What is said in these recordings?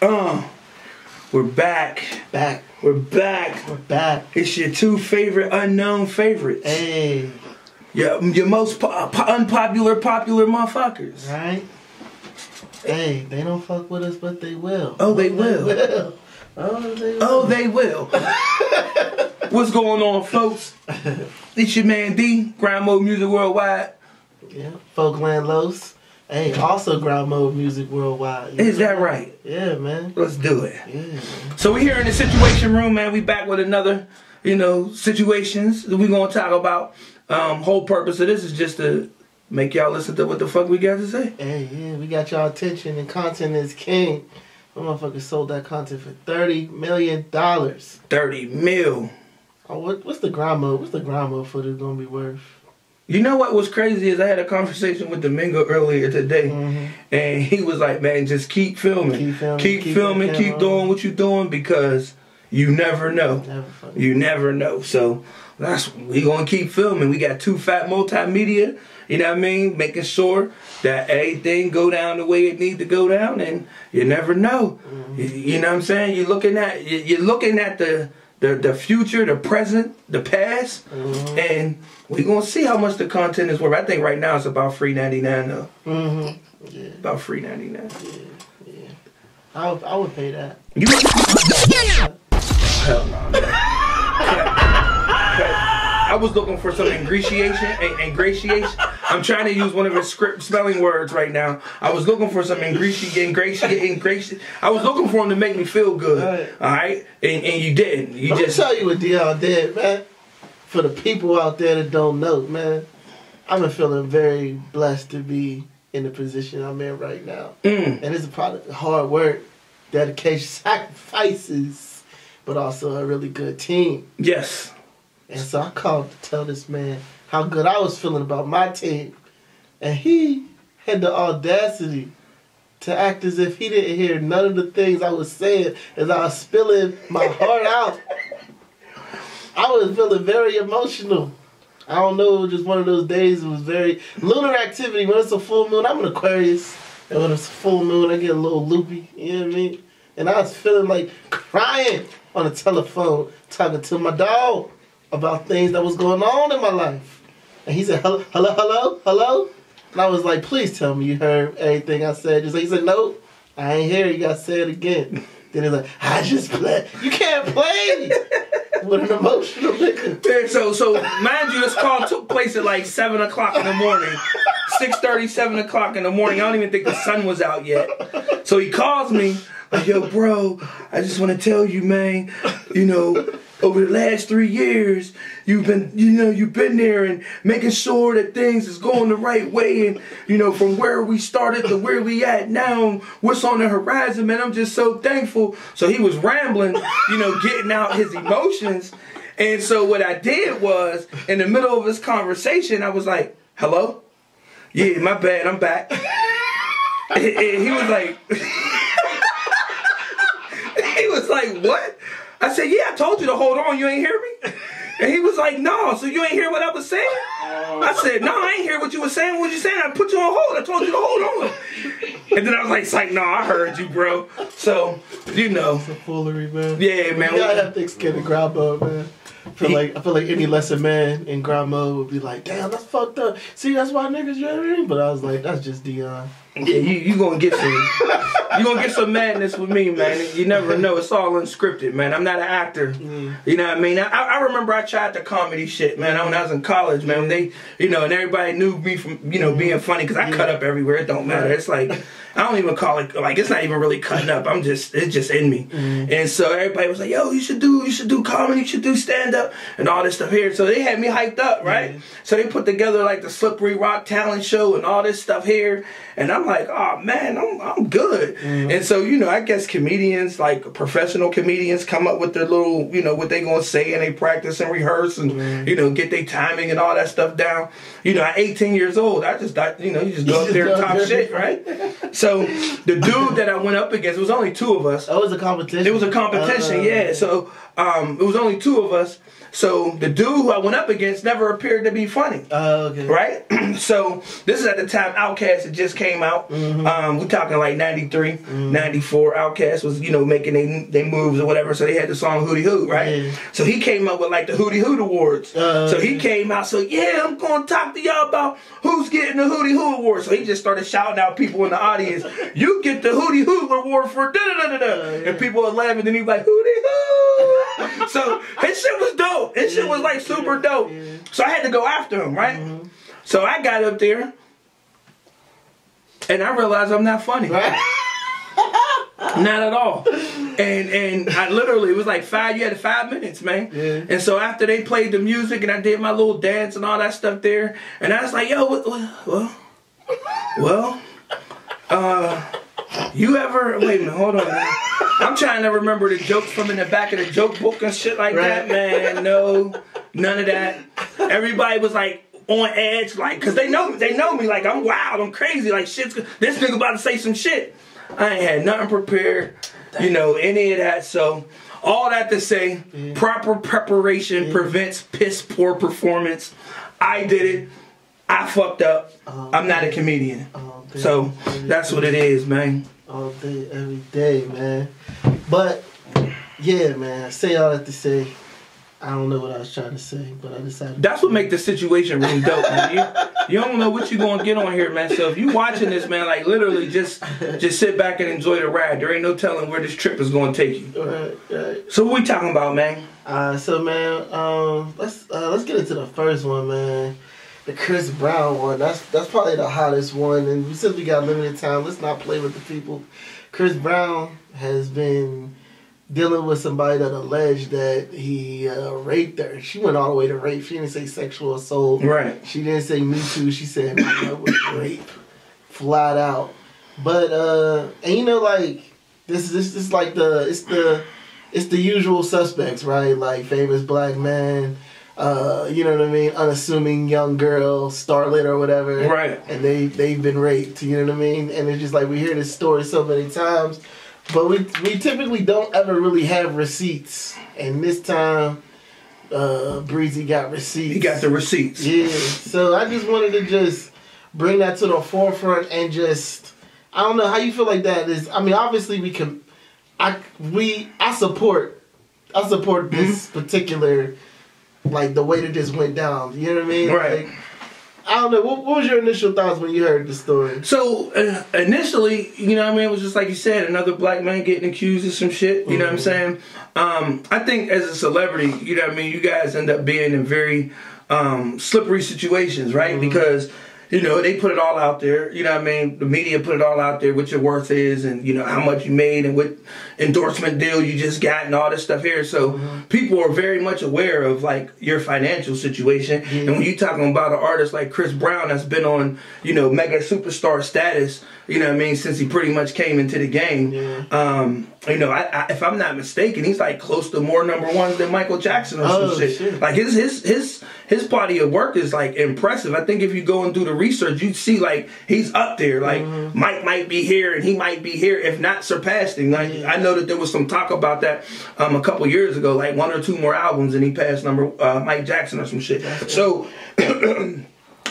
Uh, we're back. Back. We're back. We're back. It's your two favorite unknown favorites. Hey. Your, your most po- po- unpopular popular motherfuckers. Right? Hey, they don't fuck with us, but they will. Oh, they will. will. Oh, they will. Oh, they will. What's going on, folks? It's your man D, Grind Mode Music Worldwide. Yeah. Folkland Los. Hey, also Grind Mode Music Worldwide. Is know? that right? Yeah, man. Let's do it. Yeah, man. So we're here in the situation room, man. We back with another, you know, situations that we're gonna talk about. Um, whole purpose of this is just to make y'all listen to what the fuck we got to say. Hey, yeah, we got y'all attention and content is king. My motherfucker sold that content for $30 million. Thirty mil. Oh, what, what's the grind mode? What's the grind mode footage gonna be worth? You know what was crazy is I had a conversation with Domingo earlier today, Mhm. and he was like, "Man, just keep filming, Keep filming, keep, keep filming, keep doing what you're doing because you never know. Never. You never know. So that's we gonna keep filming. We got 2Phat Multimedia. You know what I mean? Making sure that everything go down the way it need to go down, and you never know. You, you know what I'm saying? You're looking at you're looking at the the, the future, the present, the past, Mhm. and we're gonna see how much the content is worth. I think right now it's about free ninety nine though. Mm-hmm. Yeah, About free ninety nine. yeah, yeah. I would, I would pay that. You hell no. I was looking for some ingratiation and ingratiation. I'm trying to use one of his script spelling words right now. I was looking for some ingratiation, ingratiation, ingratiation. I was looking for him to make me feel good. All right, and, and you didn't. You Let me just tell you what Dion did, man. For the people out there that don't know, man, I've been feeling very blessed to be in the position I'm in right now. Mm. And it's a product of hard work, dedication, sacrifices, but also a really good team. yes. And so I called to tell this man how good I was feeling about my team. And he had the audacity to act as if he didn't hear none of the things I was saying as I was spilling my heart out. I was feeling very emotional. I don't know, just one of those days. It was very lunar activity. When it's a full moon, I'm an Aquarius. And when it's a full moon, I get a little loopy. You know what I mean? And I was feeling like crying on the telephone, talking to my dog about things that was going on in my life. And he said, hello, hello, hello, hello. And I was like, please tell me you heard everything I said. Just like, he said, no, I ain't hear. You got to say it again. Then he's like, I just play. You can't play with an emotional nigga. So so mind you, this call took place at like seven o'clock in the morning. 6 7 o'clock in the morning. I don't even think the sun was out yet. So he calls me, like, yo, bro, I just want to tell you, man, you know, over the last three years, you've been, you know, you've been there and making sure that things is going the right way. And, you know, from where we started to where we at now, what's on the horizon, man, I'm just so thankful. So he was rambling, you know, getting out his emotions. And so what I did was, in the middle of this conversation, I was like, hello? Yeah, my bad, I'm back. and, he was like, he was like, what? I said, yeah, I told you to hold on, you ain't hear me? And he was like, no, so you ain't hear what I was saying? Oh. I said, no, I ain't hear what you were saying. What you saying? I put you on hold. I told you to hold on. And then I was like, it's like, no, I heard you, bro. So, you know, It's a foolery, man. yeah, man. You gotta have thick skin in grind mode, man. I feel like I feel like any lesser man in grind mode would be like, damn, that's fucked up. See, that's why niggas, you know what I mean? But I was like, that's just Dion. Yeah, you you gonna get some you gonna get some madness with me, man. You never know. It's all unscripted, man. I'm not an actor. Mm. You know what I mean? I, I remember I tried the comedy shit, man. When I was in college, man. They, you know, and everybody knew me from you know being funny because I mm. cut up everywhere. It don't matter. It's like I don't even call it like it's not even really cutting up. I'm just it's just in me. Mm. And so everybody was like, "Yo, you should do you should do comedy. You should do stand up and all this stuff here." So they had me hyped up, right? So they put together like the Slippery Rock talent show and all this stuff here, and I'm like, "Oh man, I'm I'm good." And so you know, I guess comedians like professional comedians come up with their little you know what they gonna say and they practice and rehearse and you know get their timing and all that stuff down. You know, at 18 years old, I just thought you know you just go up there and talk shit, right? So the dude that I went up against, it was only two of us. Oh, it was a competition. It was a competition, Uh, yeah. So um, it was only two of us. So the dude who I went up against never appeared to be funny. Oh, okay. Right? so this is at the time Outkast had just came out. Mm-hmm. Um, we're talking like 93, 94. Outkast was, you know, making they, they moves or whatever. So they had the song Hootie Hoo, right? Yeah. So he came up with like the Hootie Hoot Awards. Uh, so he came out, so yeah, I'm going to talk to y'all about who's getting the Hootie Hoo Award. So he just started shouting out people in the audience, you get the Hootie Hoo Award for da da da da da. And people were laughing, and he's like, Hootie Hoo. so his shit was dope. His shit was like super dope. So I had to go after him, right? So I got up there, and I realized I'm not funny. Not at all. And and I literally it was like five. You had five minutes, man. Yeah. And so after they played the music and I did my little dance and all that stuff there, and I was like, yo, well, well, uh, you ever? Wait a minute, hold on. Man. I'm trying to remember the jokes from in the back of the joke book and shit like that, man. No, none of that. Everybody was like on edge, like, cause they know they know me, like I'm wild, I'm crazy, like shit's this nigga about to say some shit. I ain't had nothing prepared, you know, any of that. So all that to say, proper preparation prevents piss poor performance. I did it. I fucked up. Oh, I'm not a comedian. All day, So that's what it is, man. All day, every day, man. But yeah, man. Say all that to say. I don't know what I was trying to say, but I decided. That's what make the situation really dope, man. You, you don't know what you're gonna get on here, man. So if you watching this, man, like literally just just sit back and enjoy the ride. There ain't no telling where this trip is gonna take you. Right, right. So what we talking about, man? Uh, so man, um, let's uh, let's get into the first one, man. The Chris Brown one. That's that's probably the hottest one. And since we got limited time, let's not play with the people. Chris Brown has been dealing with somebody that alleged that he uh, raped her. She went all the way to rape. She didn't say sexual assault. Right. She didn't say me too. She said that was rape, flat out. But uh, and you know, like this, this is like the it's the it's the usual suspects, right? Like famous black man, uh, you know what I mean? Unassuming young girl, starlet or whatever, Right. And they they've been raped. You know what I mean? And it's just like we hear this story so many times, but we we typically don't ever really have receipts. And this time, uh, Breezy got receipts. He got the receipts. Yeah, so I just wanted to just bring that to the forefront and just I don't know how you feel like that is. I mean, obviously we can, I we I support I support this particular like the way that this went down. You know what I mean? Right. Like, I don't know. What, what was your initial thoughts when you heard the story? So uh, initially, you know what I mean, it was just like you said, another black man getting accused of some shit. You know what I'm saying? Um, I think as a celebrity, you know what I mean, you guys end up being in very um, slippery situations, right? Because you know they put it all out there. You know what I mean? The media put it all out there, what your worth is, and you know how much you made, and what endorsement deal you just got, and all this stuff here. So people are very much aware of like your financial situation. And when you're talking about an artist like Chris Brown that's been on, you know, mega superstar status, you know what I mean, since he pretty much came into the game. Yeah. Um, you know, I, I, if I'm not mistaken, he's like close to more number ones than Michael Jackson or Oh, some shit. shit. Like his his his his body of work is like impressive. I think if you go and do the research, you see like he's up there. Like Mm-hmm. Mike might be here and he might be here, if not surpassed him. Like Yeah. I know that there was some talk about that um, a couple years ago, like one or two more albums and he passed number uh, Mike Jackson or some shit. So.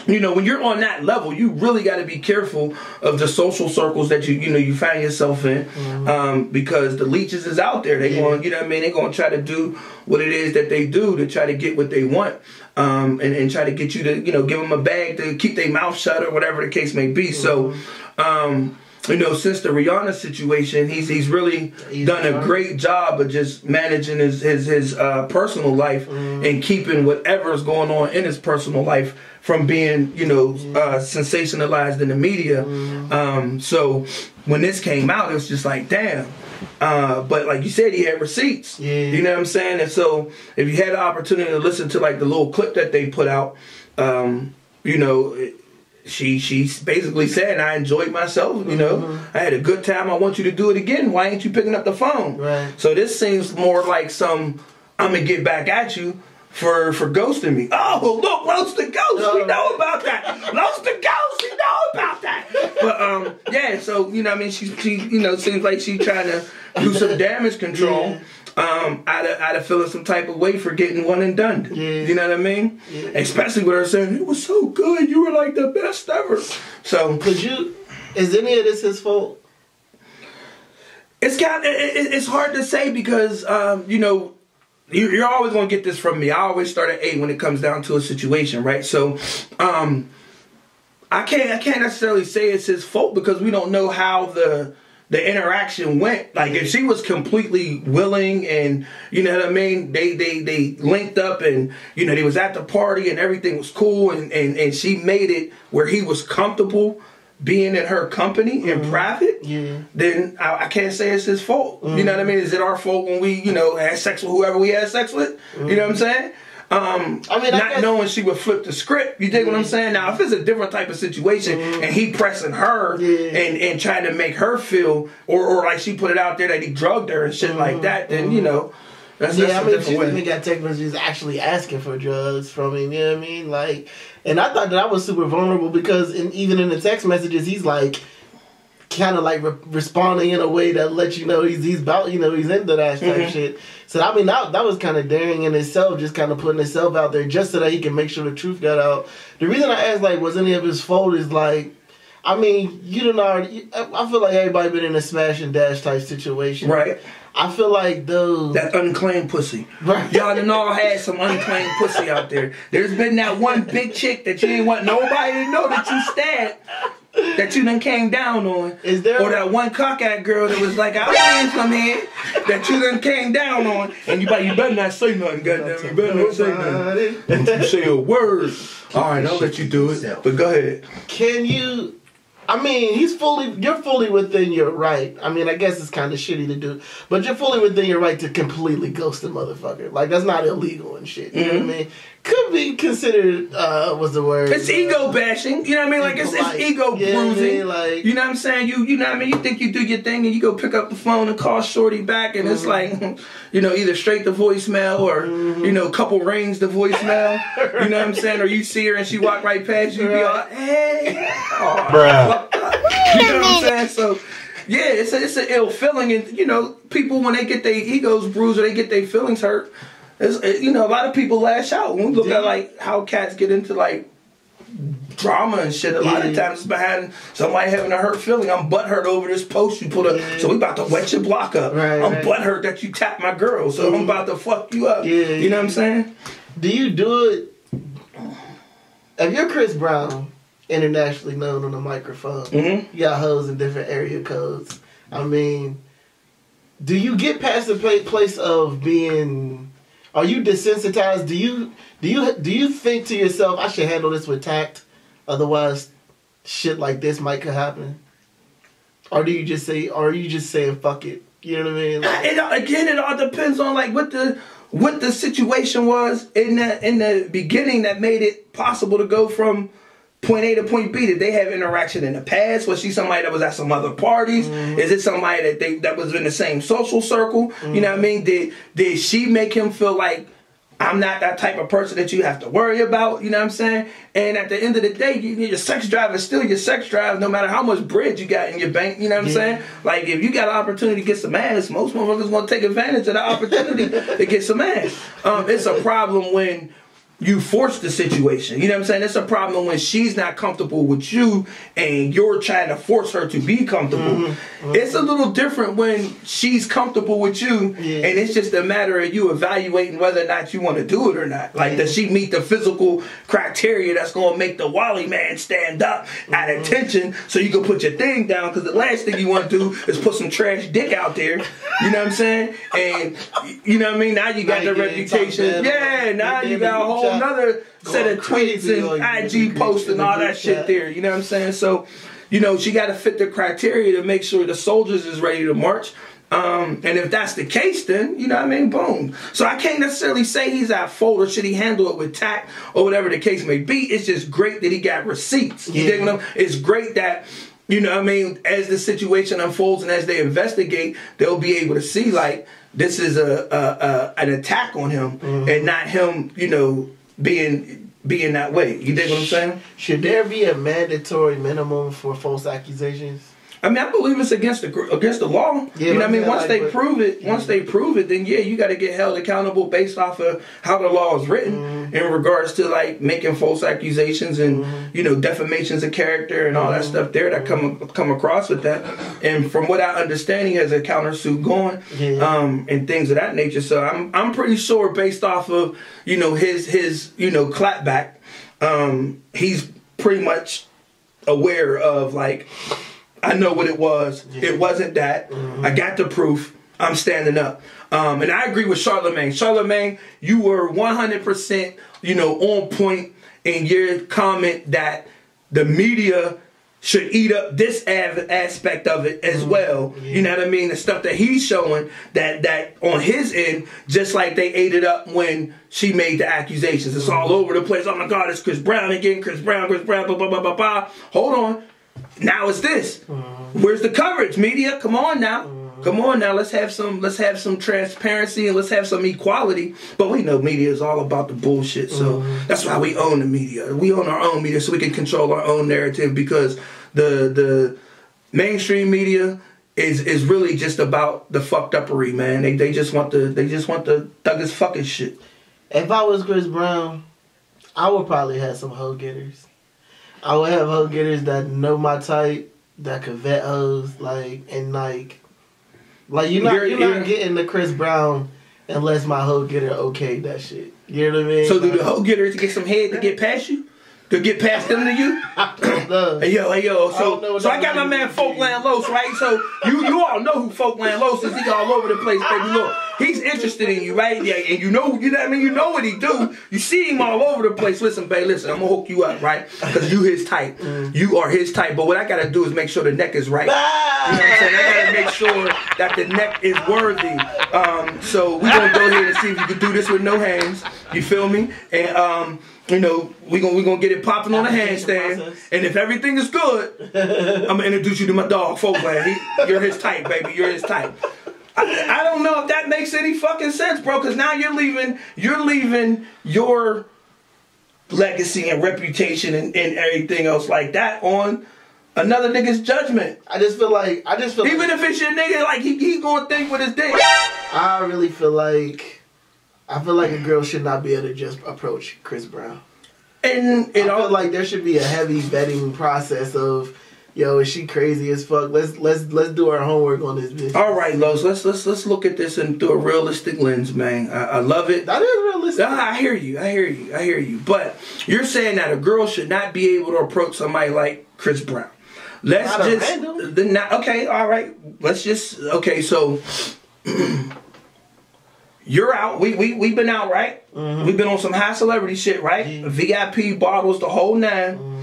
you know when you're on that level you really got to be careful of the social circles that you you know you find yourself in um, because the leeches is out there they Yeah. going you know what i mean they're going to try to do what it is that they do to try to get what they want um, and, and try to get you to you know give them a bag to keep their mouth shut or whatever the case may be so um, you know, since the Rihanna situation, he's he's really He's done a great job of just managing his his his uh, personal life and keeping whatever's going on in his personal life from being you know uh, sensationalized in the media. Um, so when this came out, it was just like damn. Uh, but like you said, he had receipts. Yeah. You know what I'm saying? And so if you had the opportunity to listen to like the little clip that they put out, um, you know. It, she she basically said I enjoyed myself. You know, I had a good time. I want you to do it again. Why ain't you picking up the phone? Right. So this seems more like some I'm gonna get back at you for for ghosting me. Oh, look, Los the Ghost. We know about that. Los the Ghost. We know about that. But um, yeah. So you know, I mean, she she you know seems like she's trying to do some damage control. Um, out of out of feeling some type of way for getting one and done. Yeah. You know what I mean? Yeah. Especially with her saying it was so good. You were like the best ever. So could you, is any of this his fault? It's got it, it, it's hard to say because um, you know you, you're always gonna get this from me. I always start at eight when it comes down to a situation, right? So um, I can't I can't necessarily say it's his fault because we don't know how the the interaction went. Like if mm-hmm. she was completely willing and you know what I mean, they they they linked up and you know they was at the party and everything was cool and and, and she made it where he was comfortable being in her company in mm-hmm. private Yeah. then I, I can't say it's his fault. You know what I mm-hmm. mean? Is it our fault when we, you know, had sex with whoever we had sex with? You know what I'm saying? Um, I mean, I not guess- knowing she would flip the script. You dig what I'm mm. saying? Now, if it's a different type of situation mm. and he pressing her Yeah. and, and trying to make her feel, or, or like she put it out there that he drugged her and shit like mm. that, then, you know, that's, Yeah, that's I a mean, different she way. got text messages actually asking for drugs from him. You know what I mean? Like, and I thought that I was super vulnerable because in, even in the text messages, he's like, kind of like re- responding in a way that lets you know he's he's about you know he's into that type Mhm. shit. So I mean that that was kind of daring in itself, just kind of putting himself out there just so that he can make sure the truth got out. The reason I asked like was any of his fault is like. I mean, you don't already. I I feel like everybody been in a smash and dash type situation, Right. I feel like those. That unclaimed pussy. Right. Y'all done all had some unclaimed pussy out there. There's been that one big chick that you ain't want nobody to know that you stabbed, that you done came down on. Is there- Or that one cockeyed girl that was like, I'll in from here, that you done came down on. And you, better- you better not say nothing, goddamn. You better not say nothing. Don't you say a word. All right, I'll let you do it. But go ahead. Can you? I mean, he's fully. You're fully within your right. I mean, I guess it's kind of shitty to do, but you're fully within your right to completely ghost a motherfucker. Like that's not illegal and shit. You know what I mm-hmm. mean? Could be considered. uh What's the word? It's ego uh, bashing. You know what I mean? Like it's, it's Impolite. ego Yeah, bruising. man, like- you know what I'm saying? You you know what I mean? You think you do your thing and you go pick up the phone and call Shorty back and it's mm-hmm. like, you know, either straight to voicemail or mm-hmm. you know, a couple rings to voicemail. You know what I'm saying? Or you see her and she walk right past you, you be all, hey, oh, Bruh. you know what I'm saying? So. Yeah, it's a, it's an ill feeling, and you know, people when they get their egos bruised or they get their feelings hurt, it's, it- you know, a lot of people lash out. When we look at like how cats get into like drama and shit. A lot of times it's behind somebody having a hurt feeling. I'm butthurt over this post you put up. Yeah. So we about to wet your block up. Right, I'm right. butthurt that you tapped my girl. So I'm about to fuck you up. Yeah, you know what I'm saying? Do you do it? If you're Chris Brown, internationally known on the microphone, Mhm. you got hoes in different area codes. I mean, do you get past the place of being? Are you desensitized? Do you do you do you think to yourself, I should handle this with tact, otherwise, shit like this might could happen? Or do you just say, or are you just saying fuck it? You know what I mean? Like, It, again, it all depends on like what the what the situation was in the in the beginning that made it possible to go from point A to point B. Did they have interaction in the past? Was she somebody that was at some other parties? Is it somebody that they that was in the same social circle? You know what I mean? Did did she make him feel like I'm not that type of person that you have to worry about, you know what I'm saying? And at the end of the day, you, your sex drive is still your sex drive, no matter how much bread you got in your bank, you know what I'm Yeah. saying? Like, if you got an opportunity to get some ass, most motherfuckers want to take advantage of the opportunity to get some ass. Um, it's a problem when you force the situation. You know what I'm saying? It's a problem when she's not comfortable with you and you're trying to force her to be comfortable. It's a little different when she's comfortable with you Yeah. and it's just a matter of you evaluating whether or not you want to do it or not. Like, does she meet the physical criteria that's going to make the Wally man stand up at attention so you can put your thing down? Because the last thing you want to do is put some trash dick out there. You know what I'm saying? And, you know what I mean? Now you got Now the you getting talked reputation. Yeah, now you got a group whole another set of tweets and. IG posts and all that shit there. You know what I'm saying? So, you know, she got to fit the criteria to make sure the soldiers is ready to march. Um, and if that's the case, then you know what I mean. Boom. So I can't necessarily say he's at fault or should he handle it with tact or whatever the case may be. It's just great that he got receipts. You Yeah. dig I'm- It's great that you know what I mean, as the situation unfolds and as they investigate, they'll be able to see like this is a, a, a an attack on him Mm-hmm. and not him, you know, being being that way. You dig what I'm saying? Should there be a mandatory minimum for false accusations? I mean, I believe it's against the against the law. Yeah, you know what I mean? yeah, Once like, they but- prove it, once they prove it, then yeah, you got to get held accountable based off of how the law is written Mm-hmm. in regards to like making false accusations and you know defamations of character and all that Mm-hmm. stuff there that come come across with that. And from what I understand, he has a countersuit going Yeah. um, and things of that nature. So I'm I'm pretty sure based off of you know his his you know clapback, um, he's pretty much aware of like I know what it was. It wasn't that. Mm-hmm. I got the proof. I'm standing up. Um, and I agree with Charlemagne. Charlemagne, you were 100%, you know, on point in your comment that the media should eat up this av- aspect of it as mm-hmm. well. You know what I mean? The stuff that he's showing that that on his end, just like they ate it up when she made the accusations. It's all mm-hmm. over the place. Oh my God, it's Chris Brown again. Chris Brown, Chris Brown, blah blah blah blah blah. Hold on. Now it's this. Mm-hmm. Where's the coverage, media? Come on now. Mm-hmm. Come on now. Let's have some. Let's have some transparency and let's have some equality. But we know media is all about the bullshit. So mm-hmm. that's why we own the media. We own our own media so we can control our own narrative because the the mainstream media is is really just about the fucked uppery, man. They they just want the they just want the thuggish fucking shit. If I was Chris Brown, I would probably have some hoe getters. I would have hoe getters that know my type, that could vet hoes, like and like, like you're not You're- you're, you're- not getting the Chris Brown unless my hoe getter okay that shit. You know what I mean? So do the hoe getters get some head to get past you? To get past them to you? I. Hey yo, hey yo. I So, what so I got my man Folkland Los, right? So you you all know who Folkland Los is. He all over the place, baby. Look, he's interested in you, right? Yeah, and you know, you know what I mean. You know what he do. You see him all over the place. Listen, babe, listen. I'm gonna hook you up, right? Because you his type. Mm. You are his type. But what I gotta do is make sure the neck is right. You know what I'm saying? I gotta make sure that the neck is worthy. Um, so we gonna go ahead and see if you can do this with no hands. You feel me? And um, you know, we gonna we gonna get it popping on the Application handstand. process. And if everything is good, I'm gonna introduce you to my dog, Folkland. You're his type, baby. You're his type. I, I don't know if that makes any fucking sense, bro. Because now you're leaving, you're leaving your legacy and reputation and, and everything else like that on another nigga's judgment. I just feel like I just feel Even like, if it's your nigga, like he, he gonna think with his dick. I really feel like I feel like a girl should not be able to just approach Chris Brown. And I it all feel like there should be a heavy vetting process of, yo, is she crazy as fuck? Let's let's let's do our homework on this bitch. all right, Los. Let's let's let's look at this and through a realistic lens, man. I, I love it. That is realistic. Ah, I hear you. I hear you. I hear you. But you're saying that a girl should not be able to approach somebody like Chris Brown. Let's Not just the not okay. All right. Let's just okay. So you're out. We we we've been out, right? Mm-hmm. We've been on some high celebrity shit, right? Yeah. VIP bottles, the whole 9 mm-hmm.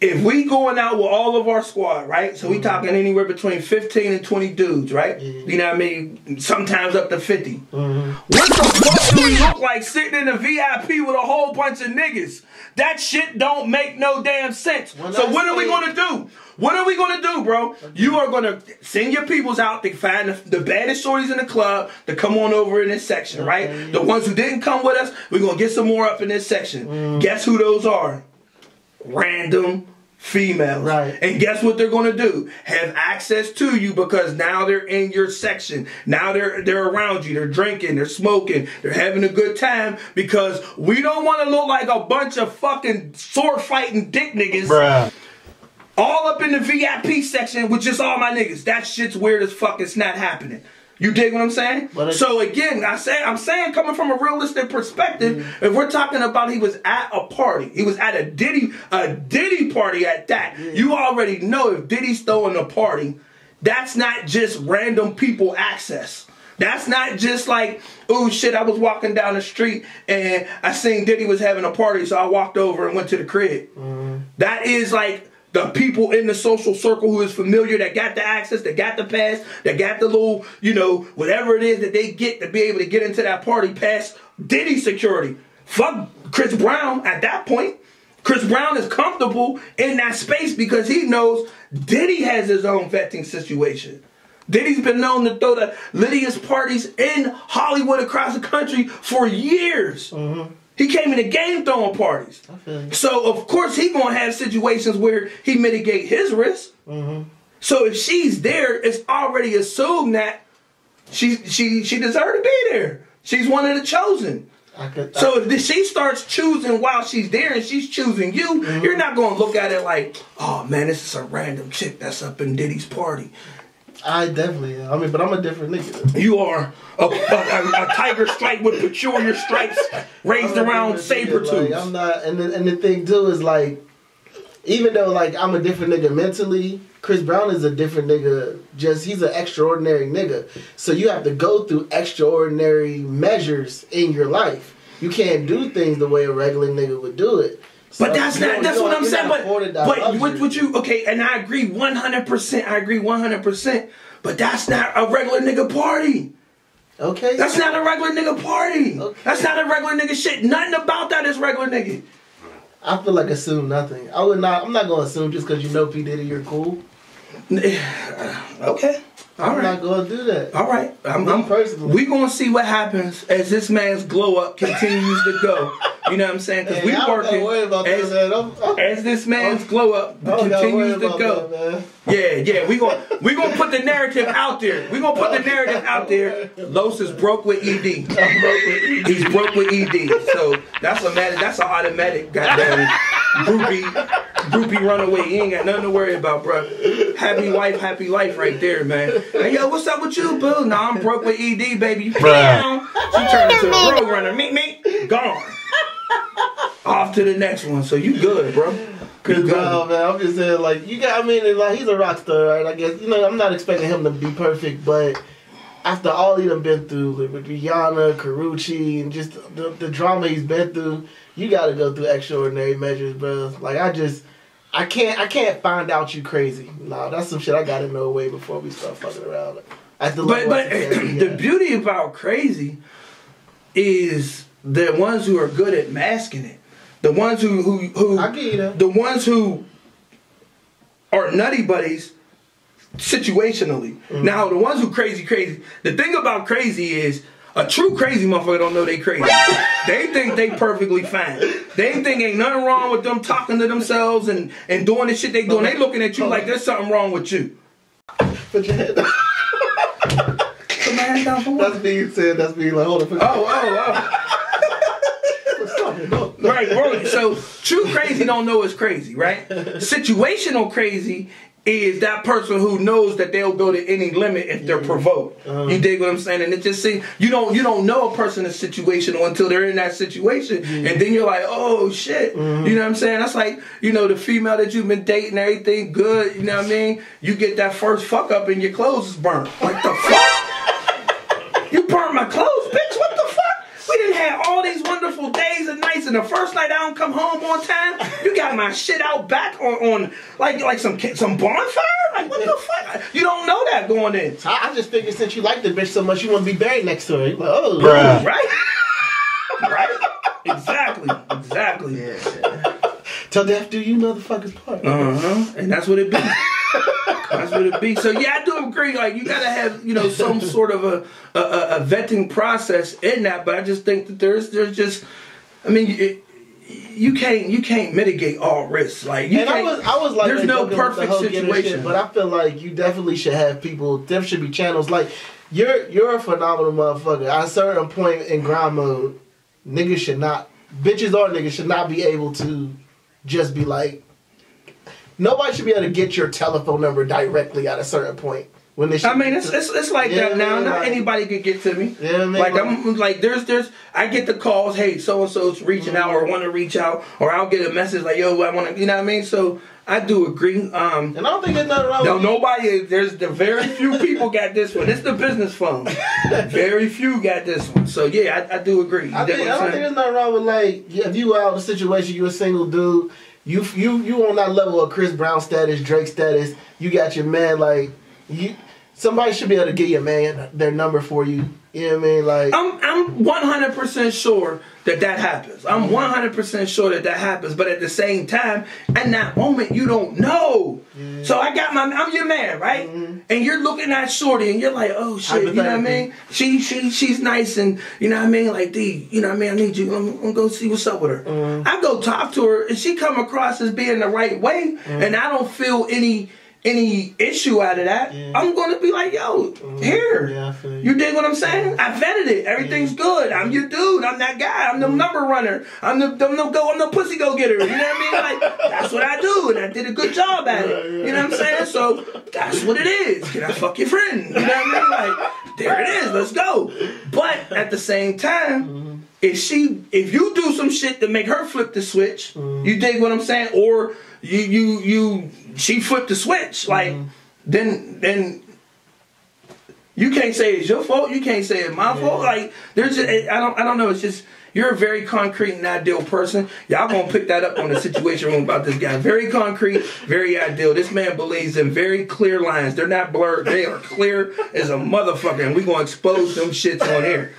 If we going out with all of our squad, right? So we mm-hmm. talking anywhere between 15 and 20 dudes, right? You know what I mean? Sometimes up to 50. Mhm. What the fuck do we look like sitting in a VIP with a whole bunch of niggas? That shit don't make no damn sense. When so I what are we gonna do? What are we gonna do, bro? You are gonna send your peoples out to find the, the baddest shorties in the club to come on over in this section, right? The ones who didn't come with us, we're gonna get some more up in this section. Mm. Guess who those are? Random females. Right. And guess what they're gonna do? Have access to you because now they're in your section. Now they're they're around you. They're drinking, they're smoking, they're having a good time because we don't want to look like a bunch of fucking sword fighting dick niggas Bruh. All up in the VIP section with just all my niggas. That shit's weird as fuck. It's not happening. You dig what I'm saying? But so again, I say I'm saying coming from a realistic perspective, mm-hmm. if we're talking about he was at a party, he was at a Diddy a Diddy party at that. You already know if Diddy's throwing a party, that's not just random people access. That's not just like, oh shit, I was walking down the street and I seen Diddy was having a party, so I walked over and went to the crib. Mm-hmm. That is like the people in the social circle who is familiar, that got the access, that got the pass, that got the little, you know, whatever it is that they get to be able to get into that party past Diddy security. Fuck Chris Brown at that point. Chris Brown is comfortable in that space because he knows Diddy has his own vetting situation. Diddy's been known to throw the littiest parties in Hollywood across the country for years. Mm-hmm. He came in the game throwing parties. So of course he gonna have situations where he mitigate his risk. So if she's there, it's already assumed that she she she deserved to be there. She's one of the chosen. Could, So if she starts choosing while she's there and she's choosing you, you're not gonna look at it like, oh man, this is a random chick that's up in Diddy's party. I definitely am. I mean, but I'm a different nigga. You are a, a, a, a tiger stripe with peculiar stripes raised around saber tooth. Like, I'm not, and the, and the thing too is like, even though like I'm a different nigga mentally, Chris Brown is a different nigga. Just he's an extraordinary nigga. So you have to go through extraordinary measures in your life. You can't do things the way a regular nigga would do it. So But that's not that's what I'm saying. But but what would you okay? And I agree 100. percent I agree 100. percent But that's not a regular nigga party. okay? That's not a regular nigga party. Okay. That's not a regular nigga shit. Nothing about that is regular nigga. I feel like assume nothing. I would not. I'm not gonna assume just because you know P Diddy, you're cool. Okay. All I'm right. not gonna do that. All right, I'm, I'm personally. We gonna see what happens as this man's glow up continues to go. You know what I'm saying? Because we I don't gotta working worry that, as. I'm- I'm- as this man's glow up I don't gotta worry continues to go. that. Yeah, yeah, we gonna we gonna put the narrative out there. We gonna put the narrative out there. Los is broke with ED. He's broke with ED. So that's a. That's an automatic goddamn groupie groupie runaway. He ain't got nothing to worry about, bro. Happy wife, happy life, right there, man. Hey yo, what's up with you, boo? Nah, I'm broke with ED, baby. Bruh. She turned into a road runner. Meet me, gone. Off to the next one. So you good, bro? Cause good. no, man, I'm just saying, like, you got. I mean, like, he's a rock star, right? I guess you know, I'm not expecting him to be perfect, but after all he done been through like, with Rihanna, Karrueche, and just the, the drama he's been through, you got to go through extraordinary measures, bro. Like, I just, I can't, I can't find out you crazy. Nah, that's some shit I got to know way before we start fucking around. At the But but he the beauty about crazy is the ones who are good at masking it. The ones who who who I get you the ones who are nutty buddies situationally. Mm-hmm. Now the ones who crazy crazy. The thing about crazy is a true crazy motherfucker don't know they crazy. they think they perfectly fine. They think ain't nothing wrong with them talking to themselves and, and doing the shit they doing. They looking at you like there's something wrong with you. Put your head down. Put my hand down for what? That's me saying. That's me like, hold on. Oh, oh, oh. Stop it. No, no. Right, right. So true crazy don't know it's crazy, right? Situational crazy is that person who knows that they'll go to any limit if they're mm-hmm. provoked. Uh-huh. You dig what I'm saying? And it just seems you don't you don't know a person's situation until they're in that situation, mm-hmm. and then you're like, oh shit. Mm-hmm. You know what I'm saying? That's like you know the female that you've been dating, everything good. You know what I mean? You get that first fuck up and your clothes is burnt. Like the fuck? You burnt my clothes, bitch. What the fuck? We all these wonderful days and nights, and the first night I don't come home on time. You got my shit out back on, on like like some some bonfire. Like what the fuck? You don't know that going in, I, I just figured since you like the bitch so much, you want to be buried next to her. Like, oh, Bruh. right? right? Exactly, exactly. Yeah. Till death do you motherfuckers part. Uh huh. And that's what it be. That's what it be. So yeah, I do agree. Like you gotta have you know some sort of a a, a, vetting process in that. But I just think that there's there's just, I mean. It, you can't you can't mitigate all risks. Like you and I can't, was, I was like, there's no with the perfect situation. Shit, but I feel like you definitely should have people. There should be channels like you're. You're a phenomenal motherfucker. At a certain point in grind mode, niggas should not, bitches or niggas should not be able to just be like. Nobody should be able to get your telephone number directly at a certain point when they. Should I mean, it's it's, it's like Yeah, that now. man, Not like- anybody could get to me. Yeah, I mean, like I'm like there's there's I get the calls. Hey, so and so's reaching out or want to reach out, or I'll get a message like, yo, I want to. You know what I mean? So I do agree. Um, and I don't think there's nothing wrong. no, nobody. There's the very few people got this one. It's the business phone. very few got this one. So yeah, I, I do agree. You I, think, I don't think there's nothing wrong with like if you out in a situation, you're a single dude, you you you on that level of Chris Brown status, Drake status. You got your man like you. Somebody should be able to get your man their number for you. You know what I mean? Like I'm I'm I'm 100% sure that that happens. I'm 100% sure that that happens. But at the same time, in that moment, you don't know. Mm-hmm. So I got my, I'm your man, right? Mm-hmm. And you're looking at Shorty, and you're like, oh shit, you know what I mean? She, she, she's nice, and you know what I mean? Like, D, you know what I mean? I need you. I'm, I'm gonna go see what's up with her. Mm-hmm. I go talk to her, and she come across as being the right way, and I don't feel any any issue out of that, Yeah. I'm gonna be like, yo, mm-hmm. here. Yeah, you. You dig what I'm saying? I vetted it. Everything's good. I'm your mm-hmm. dude. I'm that guy. I'm the mm-hmm. number runner. I'm the, I'm the go. I'm the pussy go getter. You know what I mean? Like that's what I do, and I did a good job at it. You know what I'm saying? So that's what it is. Can I fuck your friend? You know what I mean? Like there it is. Let's go. But at the same time, if she, if you do some shit to make her flip the switch, you dig what I'm saying? Or you, you, you, she flipped the switch. Like then, then you can't say it's your fault. You can't say it's my fault. Like there's, just, I don't, I don't know. It's just you're a very concrete and ideal person. Y'all gonna pick that up on the situation room about this guy. Very concrete, very ideal. This man believes in very clear lines. They're not blurred. They are clear as a motherfucker, and we gonna expose them shits on here.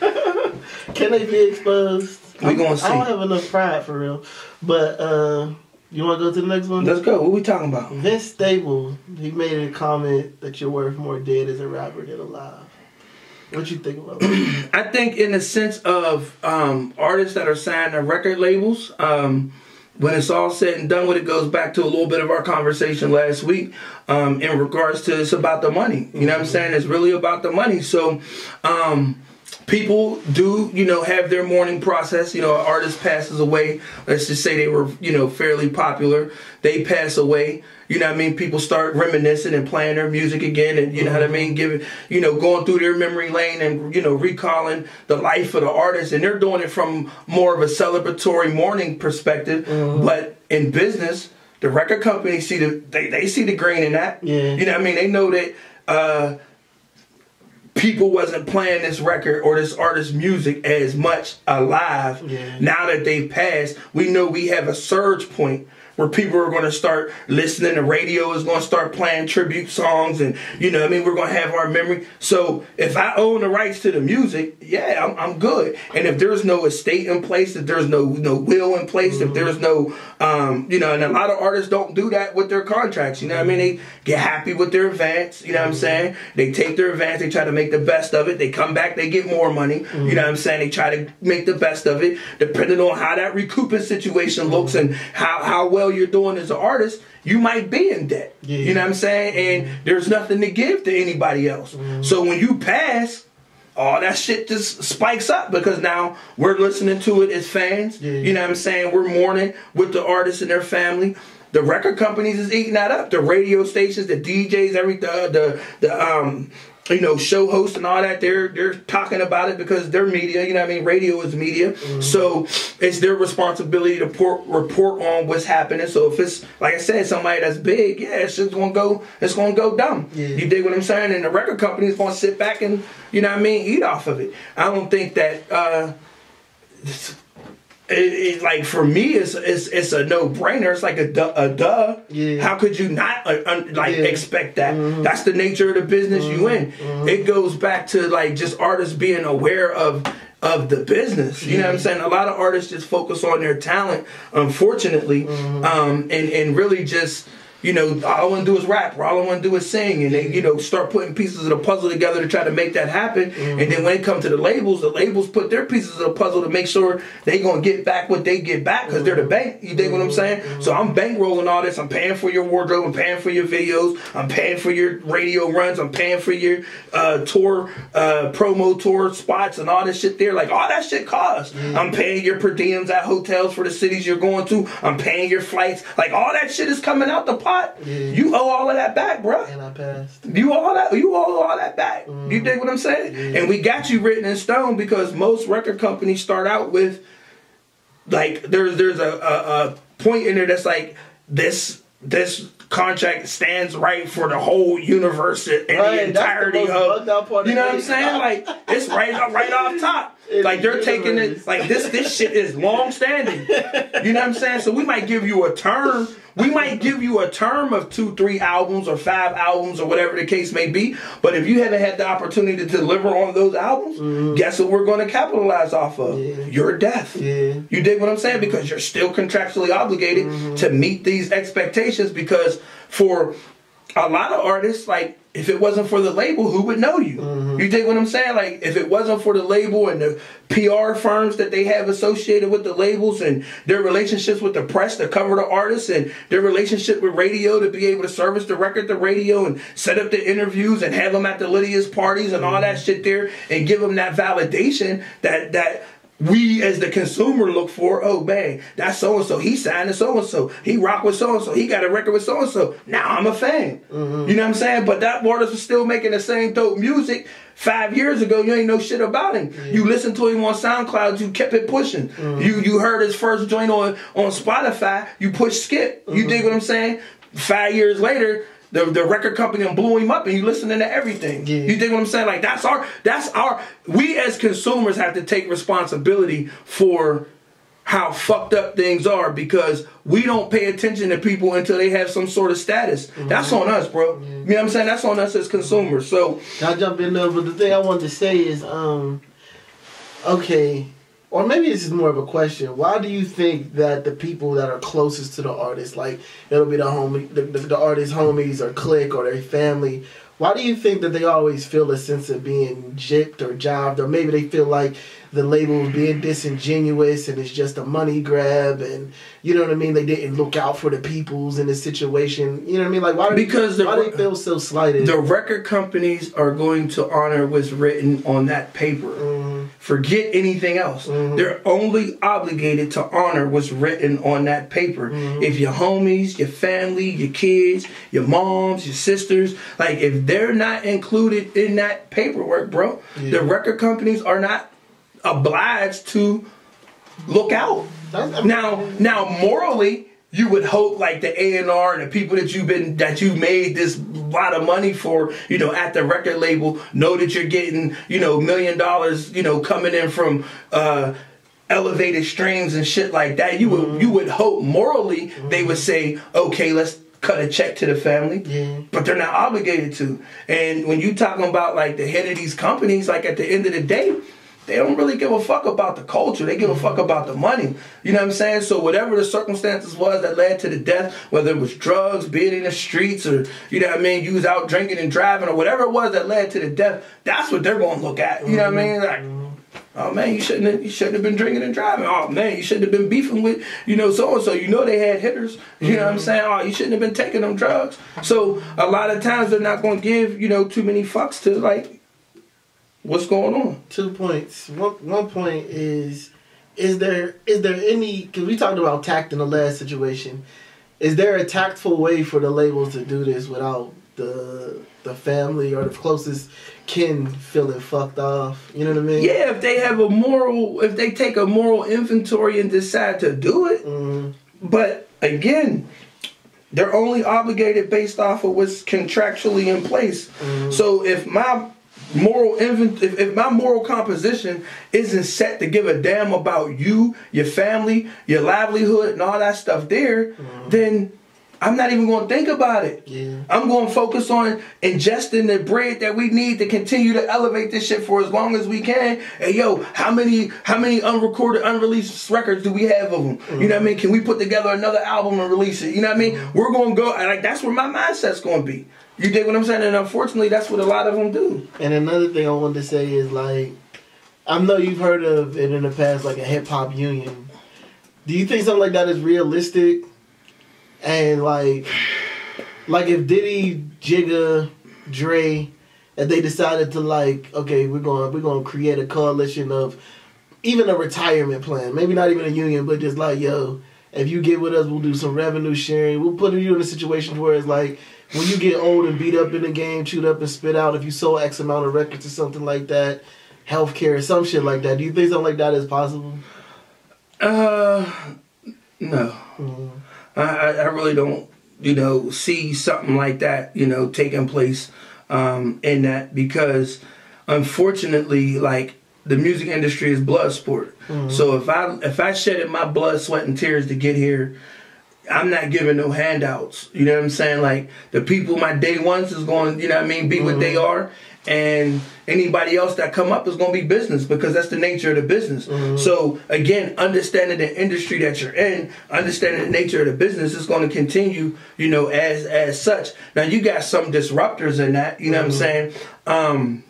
Can they be exposed? We gonna see. I don't have enough pride for real. But uh, you want to go to the next one? Let's go. What we talking about? Vince Staples, he made a comment that you're worth more dead as a rapper than alive. What you think about that? I think in the sense of um, artists that are signed to record labels, um, when it's all said and done with, it goes back to a little bit of our conversation last week um, in regards to it's about the money. You know what I'm saying? It's really about the money. So um, people do, you know, have their mourning process. You know, an artist passes away. Let's just say they were, you know, fairly popular. They pass away. You know what I mean? People start reminiscing and playing their music again, and you know what I mean, giving, you know, going through their memory lane and you know recalling the life of the artist, and they're doing it from more of a celebratory mourning perspective. But in business, the record companies see the they, they see the grain in that. Yeah. You know what I mean? They know that. uh people wasn't playing this record or this artist's music as much alive. Yeah. Now that they've passed, we know we have a surge point where people are going to start listening. The radio is going to start playing tribute songs, and you know, what I mean, we're going to have our memory. So if I own the rights to the music, yeah, I'm, I'm good. And if there's no estate in place, if there's no no will in place, if mm-hmm. there's no, um, you know, and a lot of artists don't do that with their contracts. You know, what I mean, mm-hmm. they get happy with their advance. You know what I'm mm-hmm. saying? They take their advance, they try to make the best of it. They come back, they get more money. You know what I'm saying? They try to make the best of it, depending on how that recouping situation looks and how how well you're doing as an artist. You might be in debt. Yeah. You know what I'm saying? And there's nothing to give to anybody else. So when you pass, all that shit just spikes up because now we're listening to it as fans. Yeah. You know what I'm saying? We're mourning with the artists and their family. The record companies is eating that up. The radio stations, the DJs, every the the, the um you know show hosts and all that. They're they're talking about it because they're media. You know what I mean? Radio is media, so it's their responsibility to report report on what's happening. So if it's like I said, somebody that's big, yeah, it's just gonna go. It's gonna go dumb. Yeah. You dig what I'm saying? And the record company is gonna sit back and you know what I mean, eat off of it. I don't think that. uh it, it, like for me, it's it's it's a no brainer. It's like a duh, a duh. Yeah. How could you not uh, un, like Yeah. expect that? That's the nature of the business you in. It goes back to like just artists being aware of of the business. You know what I'm saying? A lot of artists just focus on their talent, unfortunately, um, and and really just. You know, all I want to do is rap, or all I want to do is sing, and they, you know, start putting pieces of the puzzle together to try to make that happen. And then when it comes to the labels, the labels put their pieces of the puzzle to make sure they gonna get back what they get back because they're the bank. You dig what I'm saying? So I'm bankrolling all this. I'm paying for your wardrobe. I'm paying for your videos. I'm paying for your radio runs. I'm paying for your uh, tour, uh, promo tour spots and all this shit there. Like all that shit costs. I'm paying your per diems at hotels for the cities you're going to. I'm paying your flights. Like all that shit is coming out the pot. Yeah. You owe all of that back, bro. and I passed. You owe all that. You owe all that back. Mm-hmm. You dig what I'm saying? And we got you written in stone because most record companies start out with like there's there's a, a, a point in there that's like this this contract stands right for the whole universe and Right, the that's the entirety of bugged out part you know what I'm saying? Like it's right right off top. Like they're taking it like this this shit is long standing. You know what I'm saying? So we might give you a term. We might give you a term of two, three albums or five albums or whatever the case may be. But if you haven't had the opportunity to deliver on those albums, mm-hmm. guess what we're going to capitalize off of? Yeah. Your death. Yeah. You dig what I'm saying? Because you're still contractually obligated mm-hmm. to meet these expectations because for a lot of artists, like if it wasn't for the label, who would know you? Mm-hmm. You take what I'm saying? Like if it wasn't for the label and the PR firms that they have associated with the labels and their relationships with the press to cover the artists and their relationship with radio to be able to service the record the radio and set up the interviews and have them at the Lydia's parties and all that mm-hmm. shit there and give them that validation that that we as the consumer look for, oh man, that's so and so. He signed to so and so. He rock with so and so. He got a record with so and so. Now I'm a fan. Mm-hmm. You know what I'm saying? But that artist was still making the same dope music five years ago. You ain't know shit about him. Mm-hmm. You listened to him on SoundCloud. You kept it pushing. Mm-hmm. You you heard his first joint on on Spotify. You pushed skip. You dig what I'm saying? Five years later, the, the record company and blew him up and you listening to everything. Yeah. You think what I'm saying? Like that's our that's our we as consumers have to take responsibility for how fucked up things are because we don't pay attention to people until they have some sort of status. Mm-hmm. That's on us, bro. You know what I'm saying? That's on us as consumers. So I jump in there, but the thing I want to say is, um, okay, or maybe this is more of a question. Why do you think that the people that are closest to the artist, like it'll be the homie, the, the, the artist homies or clique or their family, why do you think that they always feel a sense of being gypped or jobbed, or maybe they feel like the label is being disingenuous and it's just a money grab, and you know what I mean? They didn't look out for the peoples in this situation. You know what I mean? Like why? Do because they, why they feel so slighted? The record companies are going to honor what's written on that paper. Mm-hmm. Forget anything else. Mm-hmm. They're only obligated to honor what's written on that paper. Mm-hmm. If your homies, your family, your kids, your moms, your sisters, like if they're not included in that paperwork, bro, yeah. the record companies are not obliged to look out. Now, now morally, you would hope like the A and R and the people that you've been that you made this lot of money for, you know, at the record label, know that you're getting, you know, million dollars, you know, coming in from uh elevated streams and shit like that. You would mm-hmm. you would hope morally mm-hmm. they would say, okay, let's cut a check to the family, yeah. but they're not obligated to. And when you talking about like the head of these companies, like at the end of the day, they don't really give a fuck about the culture. They give a fuck about the money. You know what I'm saying? So whatever the circumstances was that led to the death, whether it was drugs, being in the streets, or you know what I mean, you was out drinking and driving, or whatever it was that led to the death, that's what they're gonna look at. You know what I mean? Like, oh man, you shouldn't have, you shouldn't have been drinking and driving. Oh man, you shouldn't have been beefing with you know so and so. You know they had hitters. You know what I'm mm-hmm. saying? Oh, you shouldn't have been taking them drugs. So a lot of times they're not gonna give you know too many fucks to like What's going on? Two points. One one point is is there is there any because we talked about tact in the last situation is there a tactful way for the labels to do this without the the family or the closest kin feeling fucked off you know what i mean yeah if they have a moral if they take a moral inventory and decide to do it mm-hmm. but again they're only obligated based off of what's contractually in place mm-hmm. so if my moral if, if my moral composition isn't set to give a damn about you, your family, your livelihood, and all that stuff there, mm-hmm. then I'm not even going to think about it. Yeah. I'm going to focus on ingesting the bread that we need to continue to elevate this shit for as long as we can. And yo, how many how many unrecorded, unreleased records do we have of them? Mm-hmm. You know what I mean? Can we put together another album and release it? You know what I mean? Mm-hmm. We're going to go like that's where my mindset's going to be. You dig what I'm saying? And unfortunately, that's what a lot of them do. And another thing I wanted to say is like, I know you've heard of it in the past, like a hip hop union. Do you think something like that is realistic? And like, like if Diddy, Jigga, Dre, if they decided to like, okay, we're going we're going to create a coalition of even a retirement plan, maybe not even a union, but just like, yo, if you get with us, we'll do some revenue sharing. We'll put you in a situation where it's like when you get old and beat up in the game, chewed up and spit out, if you sold X amount of records or something like that, healthcare, some shit like that. Do you think something like that is possible? Uh, no. Mm-hmm. I, I really don't, you know, see something like that, you know, taking place um, in that because unfortunately, like the music industry is blood sport. So if I if I shedded my blood, sweat, and tears to get here, I'm not giving no handouts. You know what I'm saying? Like the people, my day ones is going, you know what I mean, be what they mm-hmm. are. And anybody else that come up is going to be business because that's the nature of the business. Mm-hmm. So again, understanding the industry that you're in, understanding the nature of the business is going to continue, you know, as as such. Now you got some disruptors in that. You know what I'm mm-hmm. saying? Um,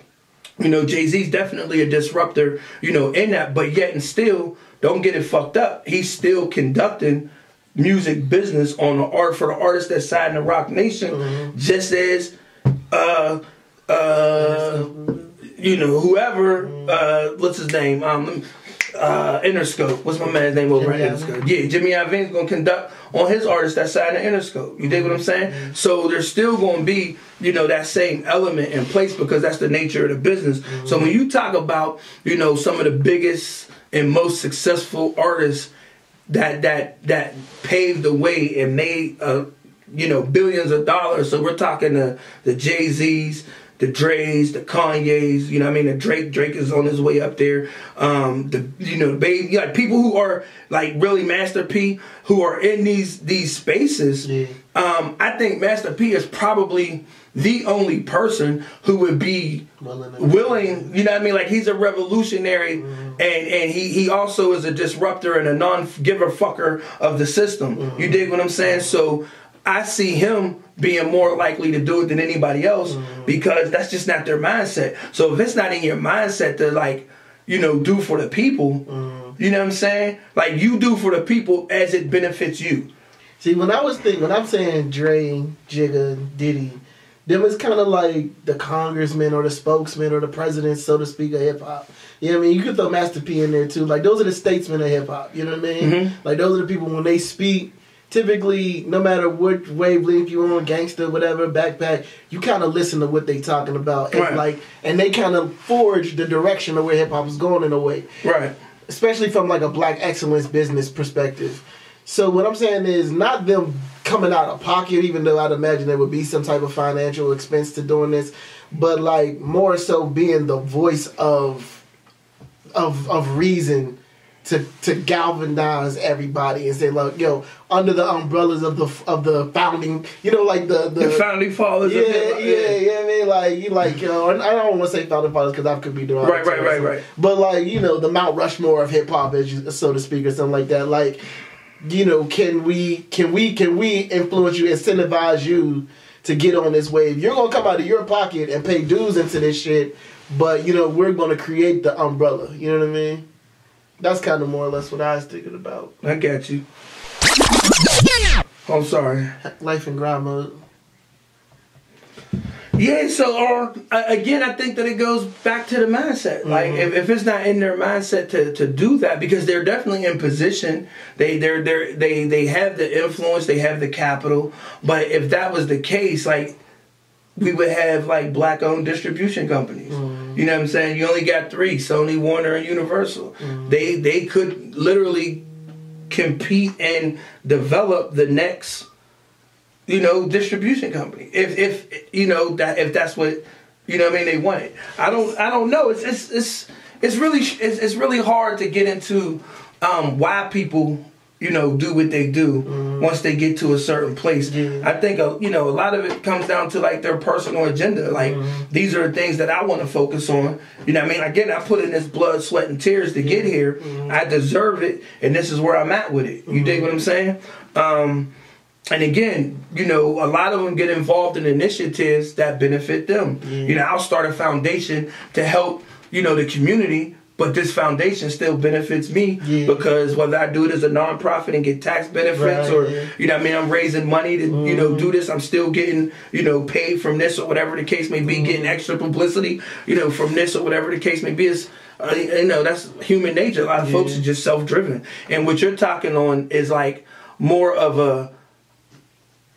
you know, Jay Z's definitely a disruptor, you know, in that, but yet and still, don't get it fucked up. He's still conducting music business on the art for the artists that side in the Roc Nation, just as uh uh you know, whoever uh what's his name? Um uh Interscope. What's my man's name over Jimmy at Interscope? Yeah, Jimmy Iovine's gonna conduct on his artists that side in Interscope. You dig what I'm saying? So there's still gonna be, you know, that same element in place because that's the nature of the business. So when you talk about, you know, some of the biggest and most successful artists that that that paved the way and made uh you know billions of dollars. So we're talking the the Jay Z's, the Dre's, the Kanye's. You know, what I mean, the Drake Drake is on his way up there. Um, the you know, the got people who are like really Master P who are in these these spaces. Yeah. Um, I think Master P is probably the only person who would be Willing willing, you know what I mean? Like he's a revolutionary and and he he also is a disruptor and a non-giver fucker of the system. You dig what I'm saying? So I see him being more likely to do it than anybody else because that's just not their mindset. So if it's not in your mindset to like, you know, do for the people, you know what I'm saying? Like you do for the people as it benefits you. See, when I was thinking, when I'm saying Dre, Jigga, Diddy, them is kind of like the congressman or the spokesman or the president, so to speak, of hip hop. You know what I mean? You could throw Master P in there too. Like those are the statesmen of hip hop. You know what I mean? Mhm. Like those are the people when they speak. Typically, no matter what wavelength you on, gangster, whatever, backpack, you kind of listen to what they talking about, and like, and they kind of forge the direction of where hip hop is going in a way Right. especially from like a black excellence business perspective. So what I'm saying is not them coming out of pocket, even though I'd imagine there would be some type of financial expense to doing this, but like more so being the voice of of of reason to to galvanize everybody and say, look, yo, under the umbrellas of the of the founding, you know, like the the, The founding fathers yeah, hop. yeah, yeah. I mean, like you, like you know, I don't want to say founding fathers because I could be doing Right, right, right, right. But like you know, the Mount Rushmore of hip hop, so to speak, or something like that. Like, you know, can we, can we, can we influence you, incentivize you to get on this wave? You're gonna come out of your pocket and pay dues into this shit, but you know, we're gonna create the umbrella. You know what I mean? That's kind of more or less what I was thinking about. I got you. I'm sorry. Life and grind mode. Yeah, so or uh, again, I think that it goes back to the mindset. Like if, if it's not in their mindset to, to do that, because they're definitely in position, they they're they they they have the influence, they have the capital. But if that was the case, like we would have like black owned distribution companies. You know what I'm saying? You only got three: Sony, Warner, and Universal. They they could literally compete and develop the next you know, distribution company. If if you know that if that's what you know, what I mean, they want it. I don't I don't know. It's it's it's it's really it's, it's really hard to get into um, why people you know do what they do once they get to a certain place. Yeah. I think uh, you know a lot of it comes down to like their personal agenda. Like these are the things that I want to focus on. You know, what I mean, again, I put in this blood, sweat, and tears to get here. I deserve it, and this is where I'm at with it. You dig what I'm saying? Um, and again, you know, a lot of them get involved in initiatives that benefit them. You know, I'll start a foundation to help, you know, the community, but this foundation still benefits me Yeah. because whether I do it as a nonprofit and get tax benefits Right, or, yeah. you know, what I mean, I'm raising money to, you know, do this, I'm still getting, you know, paid from this or whatever the case may be, getting extra publicity, you know, from this or whatever the case may be. is uh, you know, that's human nature. A lot of folks are just self driven. And what you're talking on is like more of a,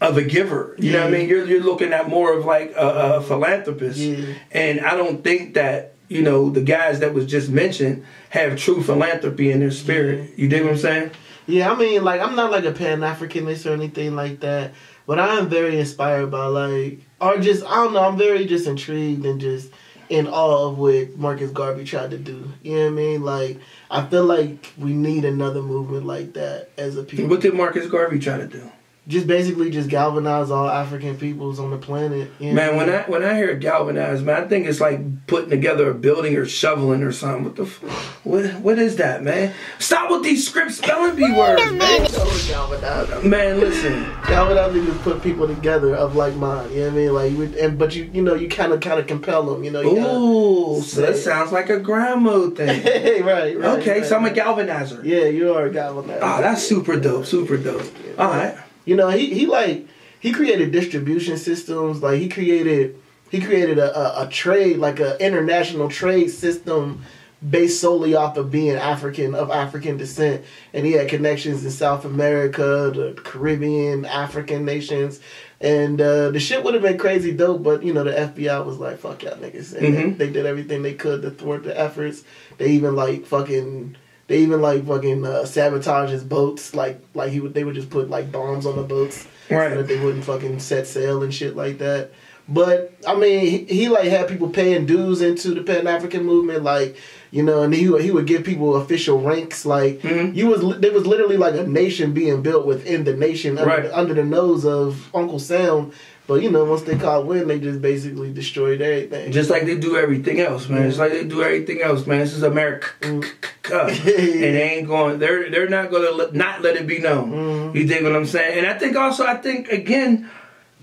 of a giver. You know what I mean? You're you're looking at more of like a, a philanthropist. Yeah. And I don't think that, you know, the guys that was just mentioned have true philanthropy in their spirit. You dig what I'm saying? Yeah, I mean, like I'm not like a Pan Africanist or anything like that, but I am very inspired by like, or just I don't know, I'm very just intrigued and just in awe of what Marcus Garvey tried to do. You know what I mean? Like I feel like we need another movement like that as a people. What did Marcus Garvey try to do? Just basically just galvanize all African peoples on the planet. You know Man, what when I when I hear galvanized, man, I think it's like putting together a building or shoveling or something. What the f- what what is that, man? Stop with these script spelling bee words, man. galvanize. Man, listen. Galvanizing just put people together of like mind. You know what I mean? Like, you would- and but you you know you kind of kind of compel them. You know. You Ooh, so that say- sounds like a grandma thing. Hey, right, right. Okay, right, so I'm a galvanizer. Yeah, you are a galvanizer. Oh, that's super dope, super dope. All right. You know, he he like he created distribution systems. Like he created he created a, a, a trade like a international trade system based solely off of being African of African descent, and he had connections in South America, the Caribbean, African nations. And uh, the shit would have been crazy dope, but you know the FBI was like, "Fuck y'all niggas," and Mhm. they, they did everything they could to thwart the efforts. They even like fucking they even like fucking uh, sabotage his boats. Like like he would they would just put like bombs on the boats Right. so that they wouldn't fucking set sail and shit like that. But I mean, he, he like had people paying dues into the Pan African movement, like you know, and he would- he would give people official ranks. Like Mhm. you was there was literally like a nation being built within the nation under, Right. under the nose of Uncle Sam. But you know, once they caught wind, they just basically destroyed everything. Just like they do everything else, man. It's like they do everything else, man. This is America, mm-hmm. and they ain't going. They're they're not going to let, not let it be known. Mm-hmm. You dig what I'm saying? And I think also, I think again,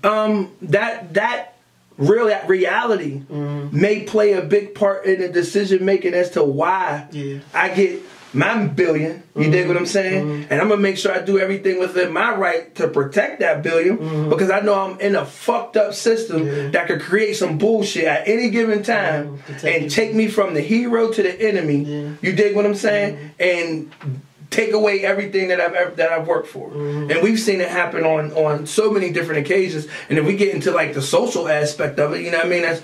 um, that that real reality mm-hmm. may play a big part in the decision making as to why Yeah. I get my billion. You dig what I'm mm-hmm. saying? Mm-hmm. And I'm gonna make sure I do everything within my right to protect that 1000000000 mm-hmm. because I know I'm in a fucked up system Yeah. that could create some bullshit at any given time Mhm. And you- take me from the hero to the enemy. Yeah. You dig what I'm saying? And take away everything that I've ever, that I've worked for. And we've seen it happen on on so many different occasions. And if we get into like the social aspect of it, you know what I mean? That's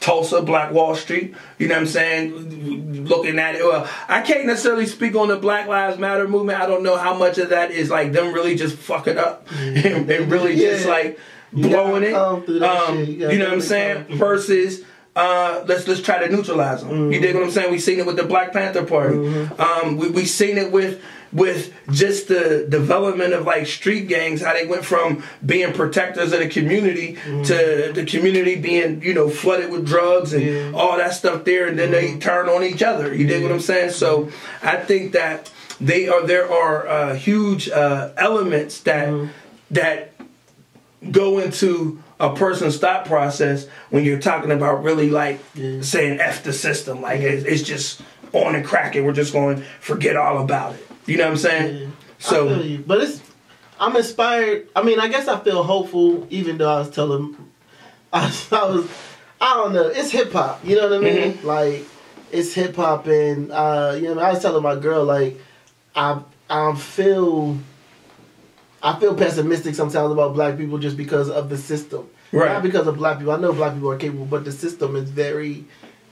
Tulsa, Black Wall Street, you know what I'm saying? Looking at it. Well, I can't necessarily speak on the Black Lives Matter movement. I don't know how much of that is like them really just fucking up and, and really just like blowing it. come through that Um. You know what I'm saying? come. Versus uh, let's let's try to neutralize them. You dig what I'm saying? We seen it with the Black Panther Party. Um, we we seen it with with just the development of like street gangs, how they went from being protectors of the community to the community being you know flooded with drugs and Yeah. all that stuff there, and then they turn on each other. You dig what I'm saying? So I think that they are there are uh, huge uh, elements that that go into a person's thought process when you're talking about really like Yeah. saying F the system. Like it's, it's just on and cracking. We're just going to forget all about it. You know what I'm saying? Yeah. So but it's I'm inspired. I mean, I guess I feel hopeful, even though I was telling, I, I was, I don't know. It's hip hop. You know what I mean? Mm-hmm. Like it's hip hop, and uh, you know, I was telling my girl like, I I feel. I feel pessimistic sometimes about black people just because of the system. Right. Not because of black people. I know black people are capable, but the system is very,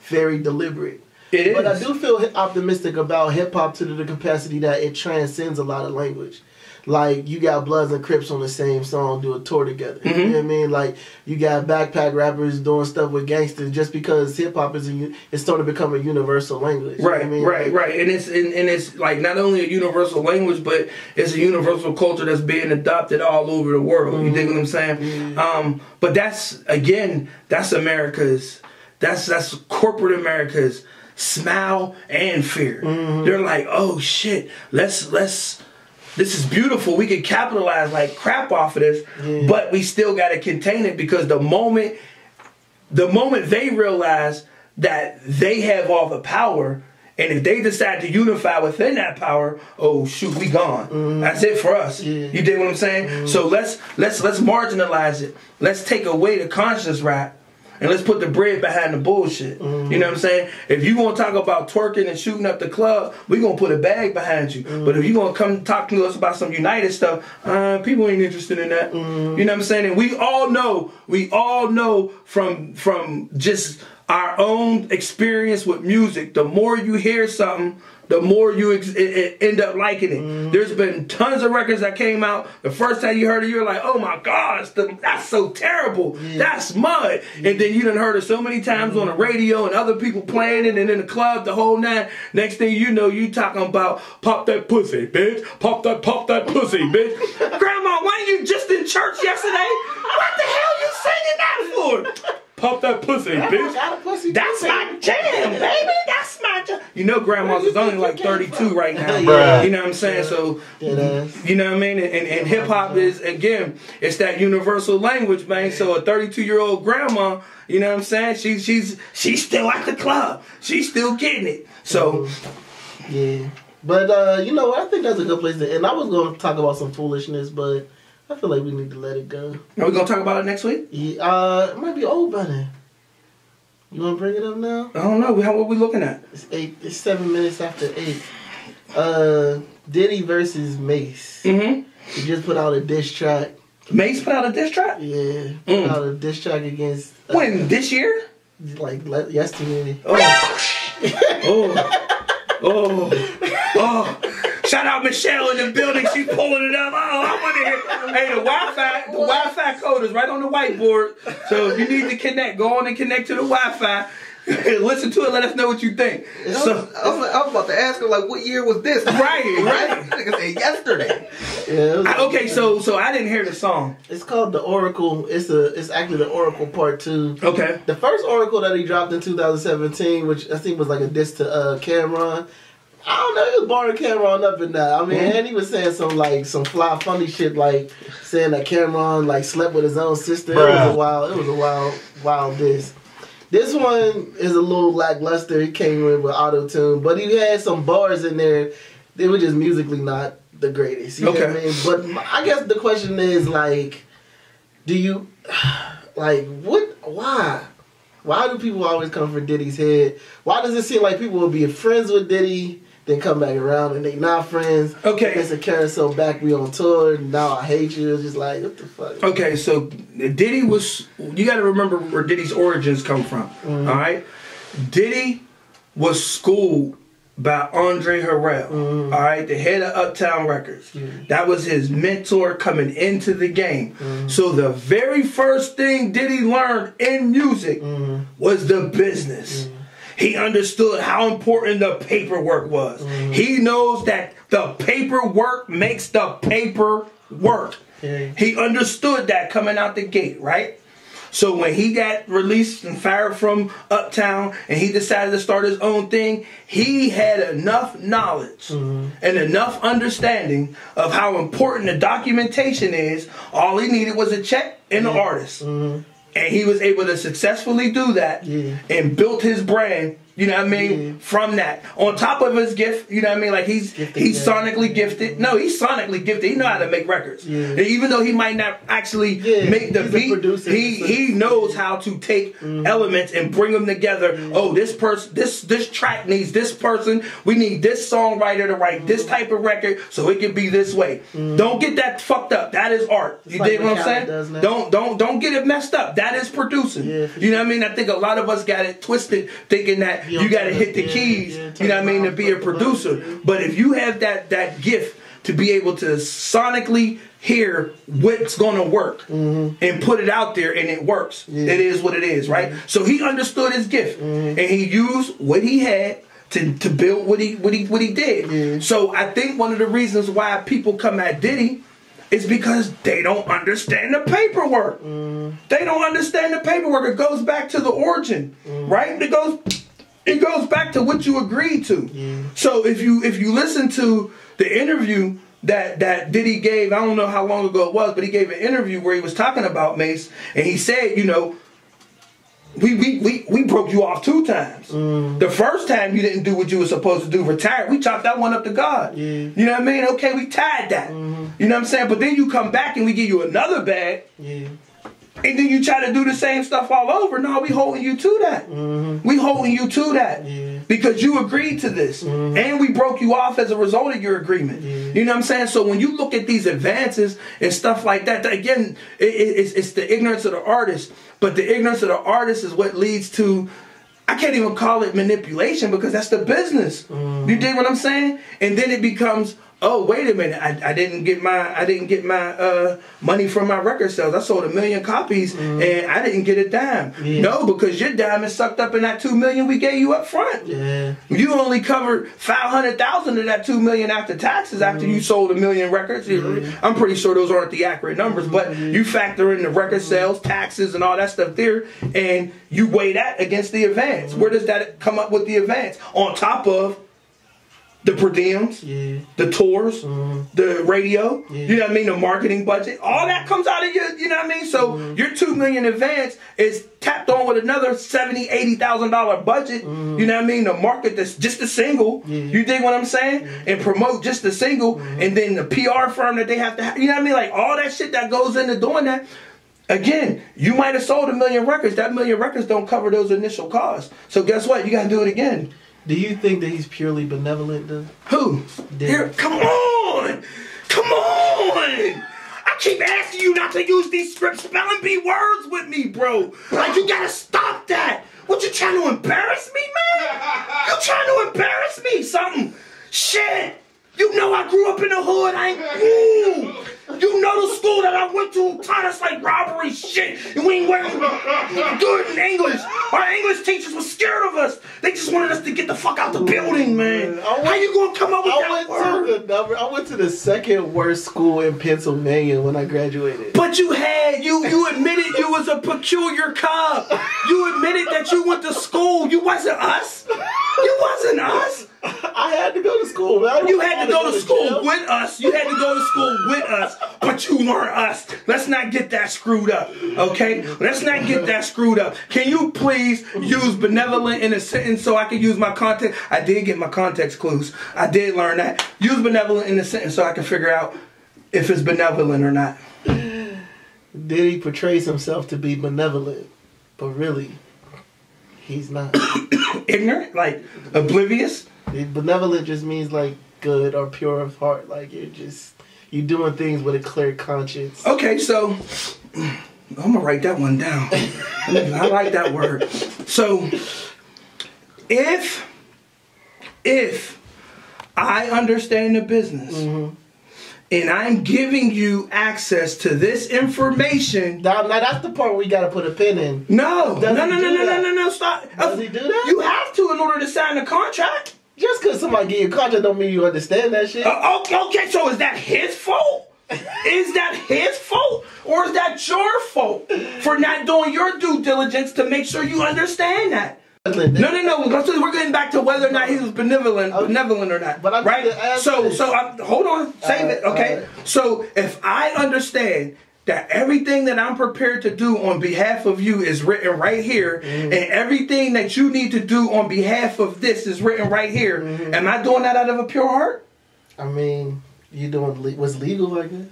very deliberate. It is. But I do feel optimistic about hip hop to the capacity that it transcends a lot of language. Like you got Bloods and Crips on the same song, do a tour together. You Mhm. know what I mean? Like you got backpack rappers doing stuff with gangsters just because hip hop is a, it's starting to become a universal language. You Right, I mean? right, Like, right, and it's and, and it's like not only a universal language, but it's a universal culture that's being adopted all over the world. You dig what I'm saying? Mhm. Um, but that's again, that's America's, that's that's corporate America's smile and fear. Mm-hmm. They're like, oh shit, let's let's. This is beautiful. We can capitalize like crap off of this, Yeah. but we still got to contain it because the moment the moment they realize that they have all the power, and if they decide to unify within that power, oh shoot, we gone. That's it for us. Yeah. You dig what I'm saying? So let's let's let's marginalize it. Let's take away the conscious rap. And let's put the bread behind the bullshit. You know what I'm saying? If you to talk about twerking and shooting up the club, we gonna put a bag behind you. But if you gonna come talk to us about some United stuff, uh, people ain't interested in that. You know what I'm saying? And we all know, we all know from from just our own experience with music. The more you hear something, the more you ex- end up liking it. Mm-hmm. There's been tons of records that came out. The first time you heard it, you're like, "Oh my gosh, the, that's so terrible. That's mud." And then you done heard it so many times on the radio and other people playing it, and in the club, the whole nine. Next thing you know, you talking about pop that pussy, bitch. Pop that, pop that pussy, bitch. Grandma, why you just in church yesterday? What the hell you singing that for? Pop that pussy, bitch. Got a pussy That's too, my jam, baby. That's my jam. You know, grandma's you is only like 32 from? right now. Yeah. You know what I'm saying? So, Dead ass. you know what I mean? And, and, and hip hop is, again, it's that universal language, man. So, a 32 year old grandma, you know what I'm saying? She, she's she's still at the club. She's still getting it. So, Yeah. But uh, you know? I think that's a good place to end. I was going to talk about some foolishness, but I feel like we need to let it go. are we going to talk about it next week? Yeah, uh, it might be old by then. You want to bring it up now? I don't know. How, what are we looking at? It's eight. It's seven minutes after eight. Uh, Diddy versus Mase. Mm hmm. He just put out a diss track. Mase put out a diss track? Yeah, put Mm. out a diss track against uh, When? This year? like le- yesterday. Oh. oh. Oh. Oh. Shout out Michelle in the building. She's pulling it up. Oh, I want to hear. Hey, the Wi-Fi, the Wi-Fi code is right on the whiteboard. So if you need to connect, go on and connect to the Wi-Fi. Listen to it. Let us know what you think. I was, So, I, was, I was about to ask her like, what year was this? Right, right. Nigga said yesterday. Yeah. It was, I- okay, so so I didn't hear the song. it's called the Oracle. It's a. It's actually the Oracle Part Two. Okay. The first Oracle that he dropped in 2017, which I think was like a diss to uh, Cam'ron. I don't know. He was barring Cam'ron up in that. I mean, Mhm. and he was saying some like some fly funny shit, like saying that Cam'ron like slept with his own sister. It was a wild. It was a wild, wild diss. This one is a little lackluster. He came in with auto tune, but he had some bars in there. They were just musically not the greatest. You know what I Okay. mean? But I guess the question is like, do you like what? Why? Why do people always come for Diddy's head? Why does it seem like people will be friends with Diddy, then come back around and they not friends? Okay. It's a carousel back. We on tour. Now I hate you. It's just like what the fuck. Okay, so Diddy was. You got to remember where Diddy's origins come from. Mm-hmm. all right, Diddy was schooled by Andre Harrell. Mm-hmm. all right, the head of Uptown Records. That was his mentor coming into the game. Mm-hmm. So the very first thing Diddy learned in music Mm-hmm. was the business. He understood how important the paperwork was. Mm-hmm. He knows that the paperwork makes the paper work. Yeah. He understood that coming out the gate, right? So when he got released and fired from Uptown and he decided to start his own thing, he had enough knowledge mm-hmm. and enough understanding of how important the documentation is. All he needed was a check and an mm-hmm. artist. And he was able to successfully do that Yeah. and built his brand, you know what I mean, Yeah. from that. On top of his gift, you know what I mean, like he's Gifted, he's yeah. sonically gifted. No, he's sonically gifted. He know how to make records. Yeah. And even though he might not actually make the he's beat, he he knows how to take elements and bring them together. Oh, this person, this this track needs this person. We need this songwriter to write this type of record so it can be this way. Don't get that fucked up. That is art. You like dig what I'm saying? Don't don't don't get it messed up. That is producing. You know what I mean? I think a lot of us got it twisted, thinking that You you got to hit the yeah, keys. yeah, you know what I mean to be a producer. But if you have that that gift to be able to sonically hear what's going to work and put it out there and it works, Mm-hmm. Yeah. Mm-hmm. it is what it is, right? So he understood his gift and he used what he had. To, to build what he what he what he did. So I think one of the reasons why people come at Diddy is because they don't understand the paperwork. They don't understand the paperwork. It goes back to the origin, right? It goes it goes back to what you agreed to. So if you if you listen to the interview that that Diddy gave, I don't know how long ago it was, but he gave an interview where he was talking about Mase, and he said, you know, we we we, we broke you off two times. Mm. The first time you didn't do what you were supposed to do, retired. We chopped that one up to God. Yeah. You know what I mean? Okay, we tied that. Mm-hmm. You know what I'm saying? But then you come back and we give you another bag. Yeah. And then you try to do the same stuff all over. No, we holding you to that. Mm-hmm. We holding you to that Yeah. because you agreed to this, mm-hmm. and we broke you off as a result of your agreement. You know what I'm saying? So when you look at these advances and stuff like that, that again, it, it- it's, it's the ignorance of the artist. But the ignorance of the artist is what leads to I can't even call it manipulation because that's the business. Mm-hmm. You dig what I'm saying? And then it becomes, oh wait a minute, I, I didn't get my I didn't get my uh, money from my record sales. I sold a million copies mm-hmm. and I didn't get a dime. Yeah. No, because your dime is sucked up in that two million we gave you up front. Yeah. You only covered five hundred thousand of that two million after taxes after you mm-hmm. sold a million records. Mm-hmm. I'm pretty sure those aren't the accurate numbers, but you factor in the record sales, taxes, and all that stuff there, and you weigh that against the advance. Where does that come up with the advance? On top of the per diems, Yeah. the tours, mm-hmm. the radio, Yeah. you know what I mean, the marketing budget, all that comes out of your, you know what I mean? So mm-hmm. your two million advance is tapped on with another seventy, eighty thousand dollar budget, mm-hmm. you know what I mean, to market this just a single. Yeah. You dig what I'm saying? And promote just the single, and then the PR firm that they have to have, you know what I mean? Like all that shit that goes into doing that. Again, you might have sold a million records. That million records don't cover those initial costs. So guess what? You gotta do it again. Do you think that he's purely benevolent? Though? Who? Did- Here, come on! Come on! I keep asking you not to use these script spelling bee words with me, bro. Like you gotta stop that. What you trying to embarrass me, man? You trying to embarrass me? Something? Shit! You know I grew up in the hood. I ain't. Ooh. You know the school that I went to taught us like robbery shit. And we ain't wearing good in English. Our English teachers were scared of us. They just wanted us to get the fuck out the building, man. Went- How you gonna come up with I that went word? to the number. I went to the second worst school in Pennsylvania when I graduated. But you had you you admitted you was a peculiar cop. You admitted that you went to school. You wasn't us. You wasn't us. I had to go to school. Man. You had to go to school with us. You had to go to school with us, but you weren't us. Let's not get that screwed up, okay? Let's not get that screwed up. Can you please use benevolent in a sentence so I can use my context? I did get my context clues. I did learn that. Use benevolent in a sentence so I can figure out if it's benevolent or not. Then he portrays himself to be benevolent, but really, he's not. Ignorant, like oblivious. Benevolent just means like good or pure of heart. Like you're just you're doing things with a clear conscience. Okay, so I'm gonna write that one down. I like that word. So if if I understand the business mm-hmm. and I'm giving you access to this information. Now, now that's the part where you gotta put a pin in. No, no, Does no, no, do no, no, no, no, stop. Does he do that? You have to in order to sign the contract. Just because somebody give you a contract don't mean you understand that shit. Uh, okay, okay, so is that his fault? Is that his fault? Or is that your fault for not doing your due diligence to make sure you understand that? No, no, no. We're getting back to whether or not he was benevolent, benevolent or not. But I'm right. trying to ask So, so I'm, hold on, save it, okay? So, if I understand that everything that I'm prepared to do on behalf of you is written right here, Mm-hmm. and everything that you need to do on behalf of this is written right here, Mm-hmm. am I doing that out of a pure heart? I mean, you doing le- what's legal, I guess.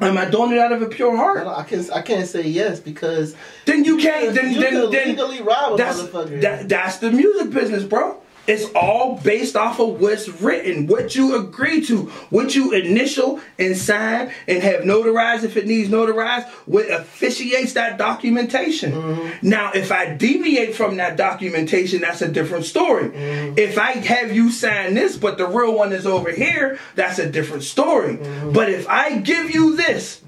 Am I doing it out of a pure heart? don't, I can't. I can't say yes because Then you can't. Then you then can then legally rob a that's motherfucker. that, that's the music business, bro. It's all based off of what's written, what you agree to, what you initial and sign and have notarized if it needs notarized, what officiates that documentation. Mm-hmm. Now, if I deviate from that documentation, that's a different story. Mm-hmm. If I have you sign this, but the real one is over here, that's a different story. Mm-hmm. But if I give you this,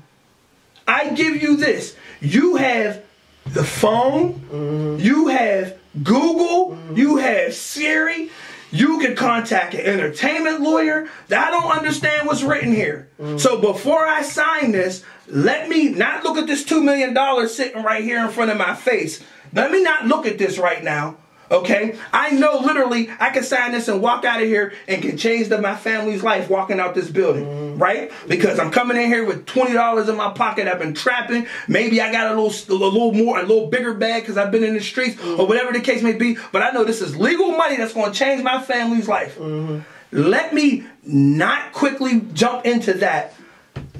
I give you this. You have the phone, you have Google, you have Siri. You can contact an entertainment lawyer. I don't understand what's written here. So before I sign this, let me not look at this $2 million sitting right here in front of my face. Let me not look at this right now. Okay? I know literally I can sign this and walk out of here and can change the, my family's life walking out this building. Mm-hmm. Right? Because I'm coming in here with $20 in my pocket. I've been trapping. Maybe I got a little, a little more, a little bigger bag because I've been in the streets or mm-hmm. whatever the case may be. But I know this is legal money that's going to change my family's life. Mm-hmm. Let me not quickly jump into that.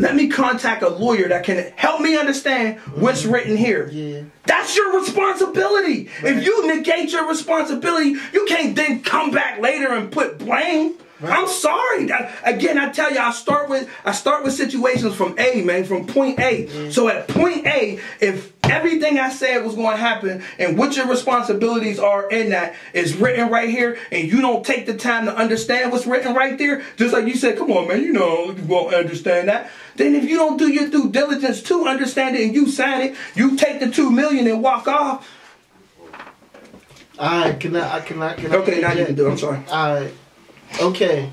Let me contact a lawyer that can help me understand what's mm-hmm. written here. Yeah. That's your responsibility. If you negate your responsibility, you can't then come back later and put blame. I'm sorry. That- Again, I tell you, I start with I start with situations from A, man, from point A. So at point A, if everything I said was going to happen and what your responsibilities are in that is written right here, and you don't take the time to understand what's written right there, just like you said, come on, man, you know, you won't understand that. Then if you don't do your due diligence to understand it and you sign it, you take the two million and walk off. I cannot. I cannot. Can I Okay, now you can do it. I'm sorry. Alright. Okay.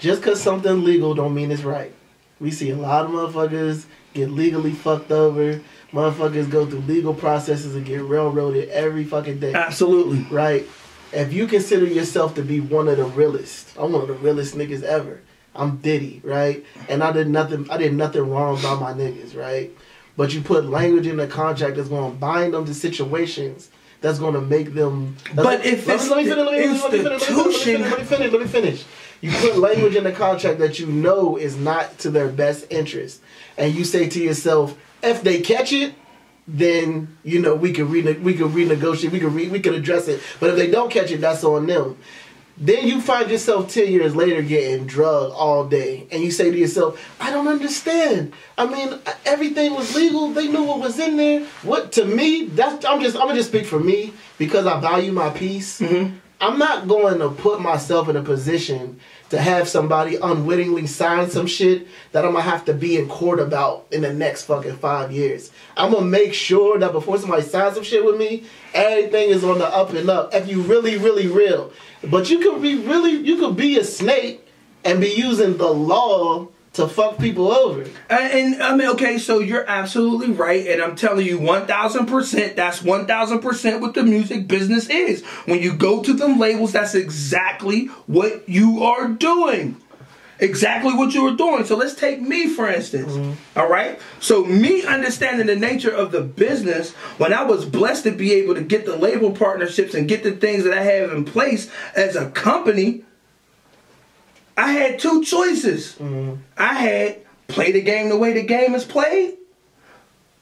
Just because something legal don't mean it's right. We see a lot of motherfuckers get legally fucked over. Motherfuckers go through legal processes and get railroaded every fucking day. Absolutely. Right? If you consider yourself to be one of the realest, I'm one of the realest niggas ever. I'm Diddy, right? And I did nothing I did nothing wrong by my niggas, right? But you put language in the contract that's gonna bind them to situations that's gonna make them But if it's let me finish, let me finish, let me finish, let me finish, institution- let me finish, let me finish. You put language in the contract that you know is not to their best interest, and you say to yourself, if they catch it, then you know we can rene- we can renegotiate, we can re- we can address it. But if they don't catch it, that's on them. Then you find yourself ten years later getting drugged all day, and you say to yourself, "I don't understand. I mean, everything was legal. They knew what was in there. What to me? That's I'm just I'm gonna just speak for me because I value my peace. Mm-hmm. I'm not going to put myself in a position to have somebody unwittingly sign some shit that I'm gonna have to be in court about in the next fucking five years. I'm gonna make sure that before somebody signs some shit with me, everything is on the up and up. If you really, really real, but you could be really, you could be a snake and be using the law to fuck people over. And, and I mean, okay, so you're absolutely right, and I'm telling you, one thousand percent. That's one thousand percent what the music business is. When you go to them labels, that's exactly what you are doing. Exactly what you were doing. So let's take me for instance. Mm-hmm. all right. So me understanding the nature of the business, when I was blessed to be able to get the label partnerships and get the things that I have in place as a company, I had two choices. Mm-hmm. I had play the game the way the game is played,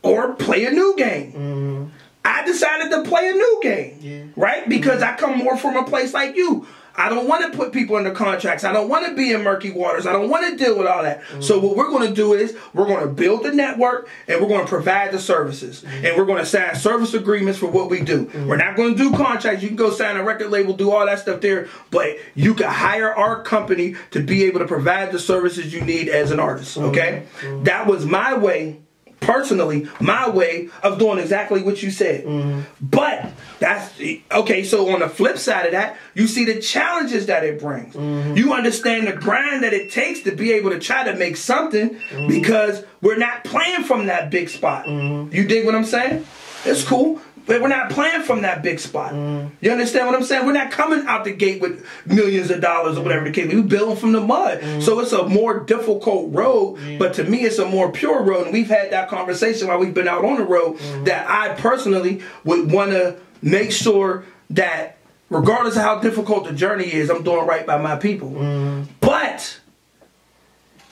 or play a new game. Mm-hmm. I decided to play a new game, Yeah. right? Because mm-hmm. I come more from a place like you. I don't want to put people into contracts. I don't want to be in murky waters. I don't want to deal with all that. So what we're going to do is we're going to build the network and we're going to provide the services and we're going to sign service agreements for what we do. We're not going to do contracts. You can go sign a record label, do all that stuff there, but you can hire our company to be able to provide the services you need as an artist. Okay, mm-hmm. that was my way personally my way of doing exactly what you said. Mm-hmm. But that's okay. So on the flip side of that, you see the challenges that it brings. Mm-hmm. You understand the grind that it takes to be able to try to make something mm-hmm. because we're not playing from that big spot. You dig what I'm saying? It's cool. But we're not playing from that big spot. You understand what I'm saying? We're not coming out the gate with millions of dollars or whatever the case. We building from the mud. Mm. So it's a more difficult road, mm. but to me it's a more pure road. And we've had that conversation while we've been out on the road mm. that I personally would want to make sure that regardless of how difficult the journey is, I'm doing right by my people. But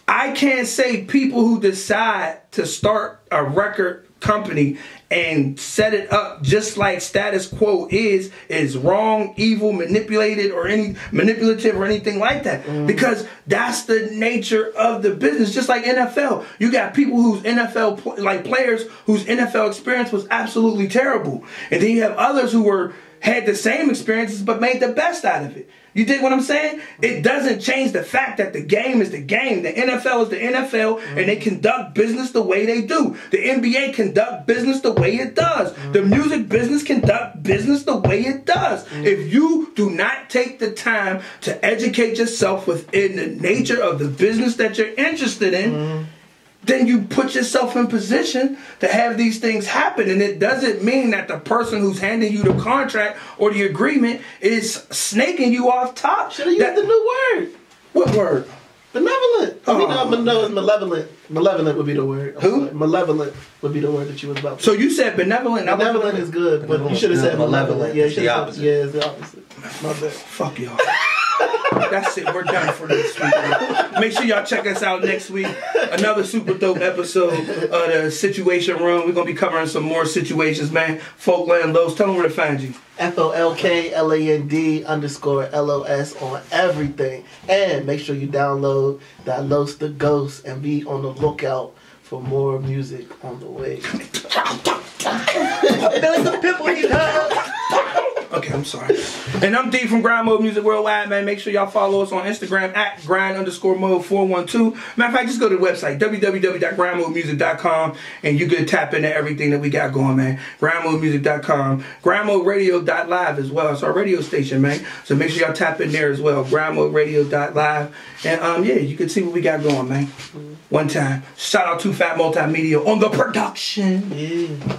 I can't say people who decide to start a record company and set it up just like status quo is is wrong, evil, manipulated or any manipulative or anything like that mm. because that's the nature of the business just like NFL. You got people whose NFL like players whose NFL experience was absolutely terrible. And then you have others who were had the same experiences but made the best out of it. You dig what I'm saying? It doesn't change the fact that the game is the game. The NFL is the NFL, and they mm. conduct business the way they do. The NBA conduct business the way it does. Mm. The music business conduct business the way it does. Mm. If you do not take the time to educate yourself within the nature of the business that you're interested in, then you put yourself in position to have these things happen. And it doesn't mean that the person who's handing you the contract or the agreement is snaking you off top. Should have That- used the new word. what word? Benevolent. I mean, Oh. uh, no, it's malevolent. Malevolent would be the word. I'm Who? sorry. Malevolent would be the word that you was about to So you said benevolent. I Benevolent is good, but you should have is said malevolent. Malevolent Yeah, you the should have opposite. said, yeah, it's the opposite. My bad. Fuck y'all. That's it. We're done for this week. Make sure y'all check us out next week. Another super dope episode of the Situation Room. We're gonna be covering some more situations, man. Folkland LOS. Tell them where to find you. F O L K L A N D underscore L O S on everything. And make sure you download that Los the Ghost and be on the lookout for more music on the way. Okay, I'm sorry. And I'm D from Grind Mode Music Worldwide, man. Make sure y'all follow us on Instagram at grind underscore mode 412. Matter of fact, just go to the website, www.grindmodemusic.com, and you can tap into everything that we got going, man. Grindmodemusic.com. Grindmoderadio.live as well. It's our radio station, man. So make sure y'all tap in there as well. Grindmoderadio.live. And um, yeah, you can see what we got going, man. One time. Shout out to Fat Multimedia on the production. Yeah.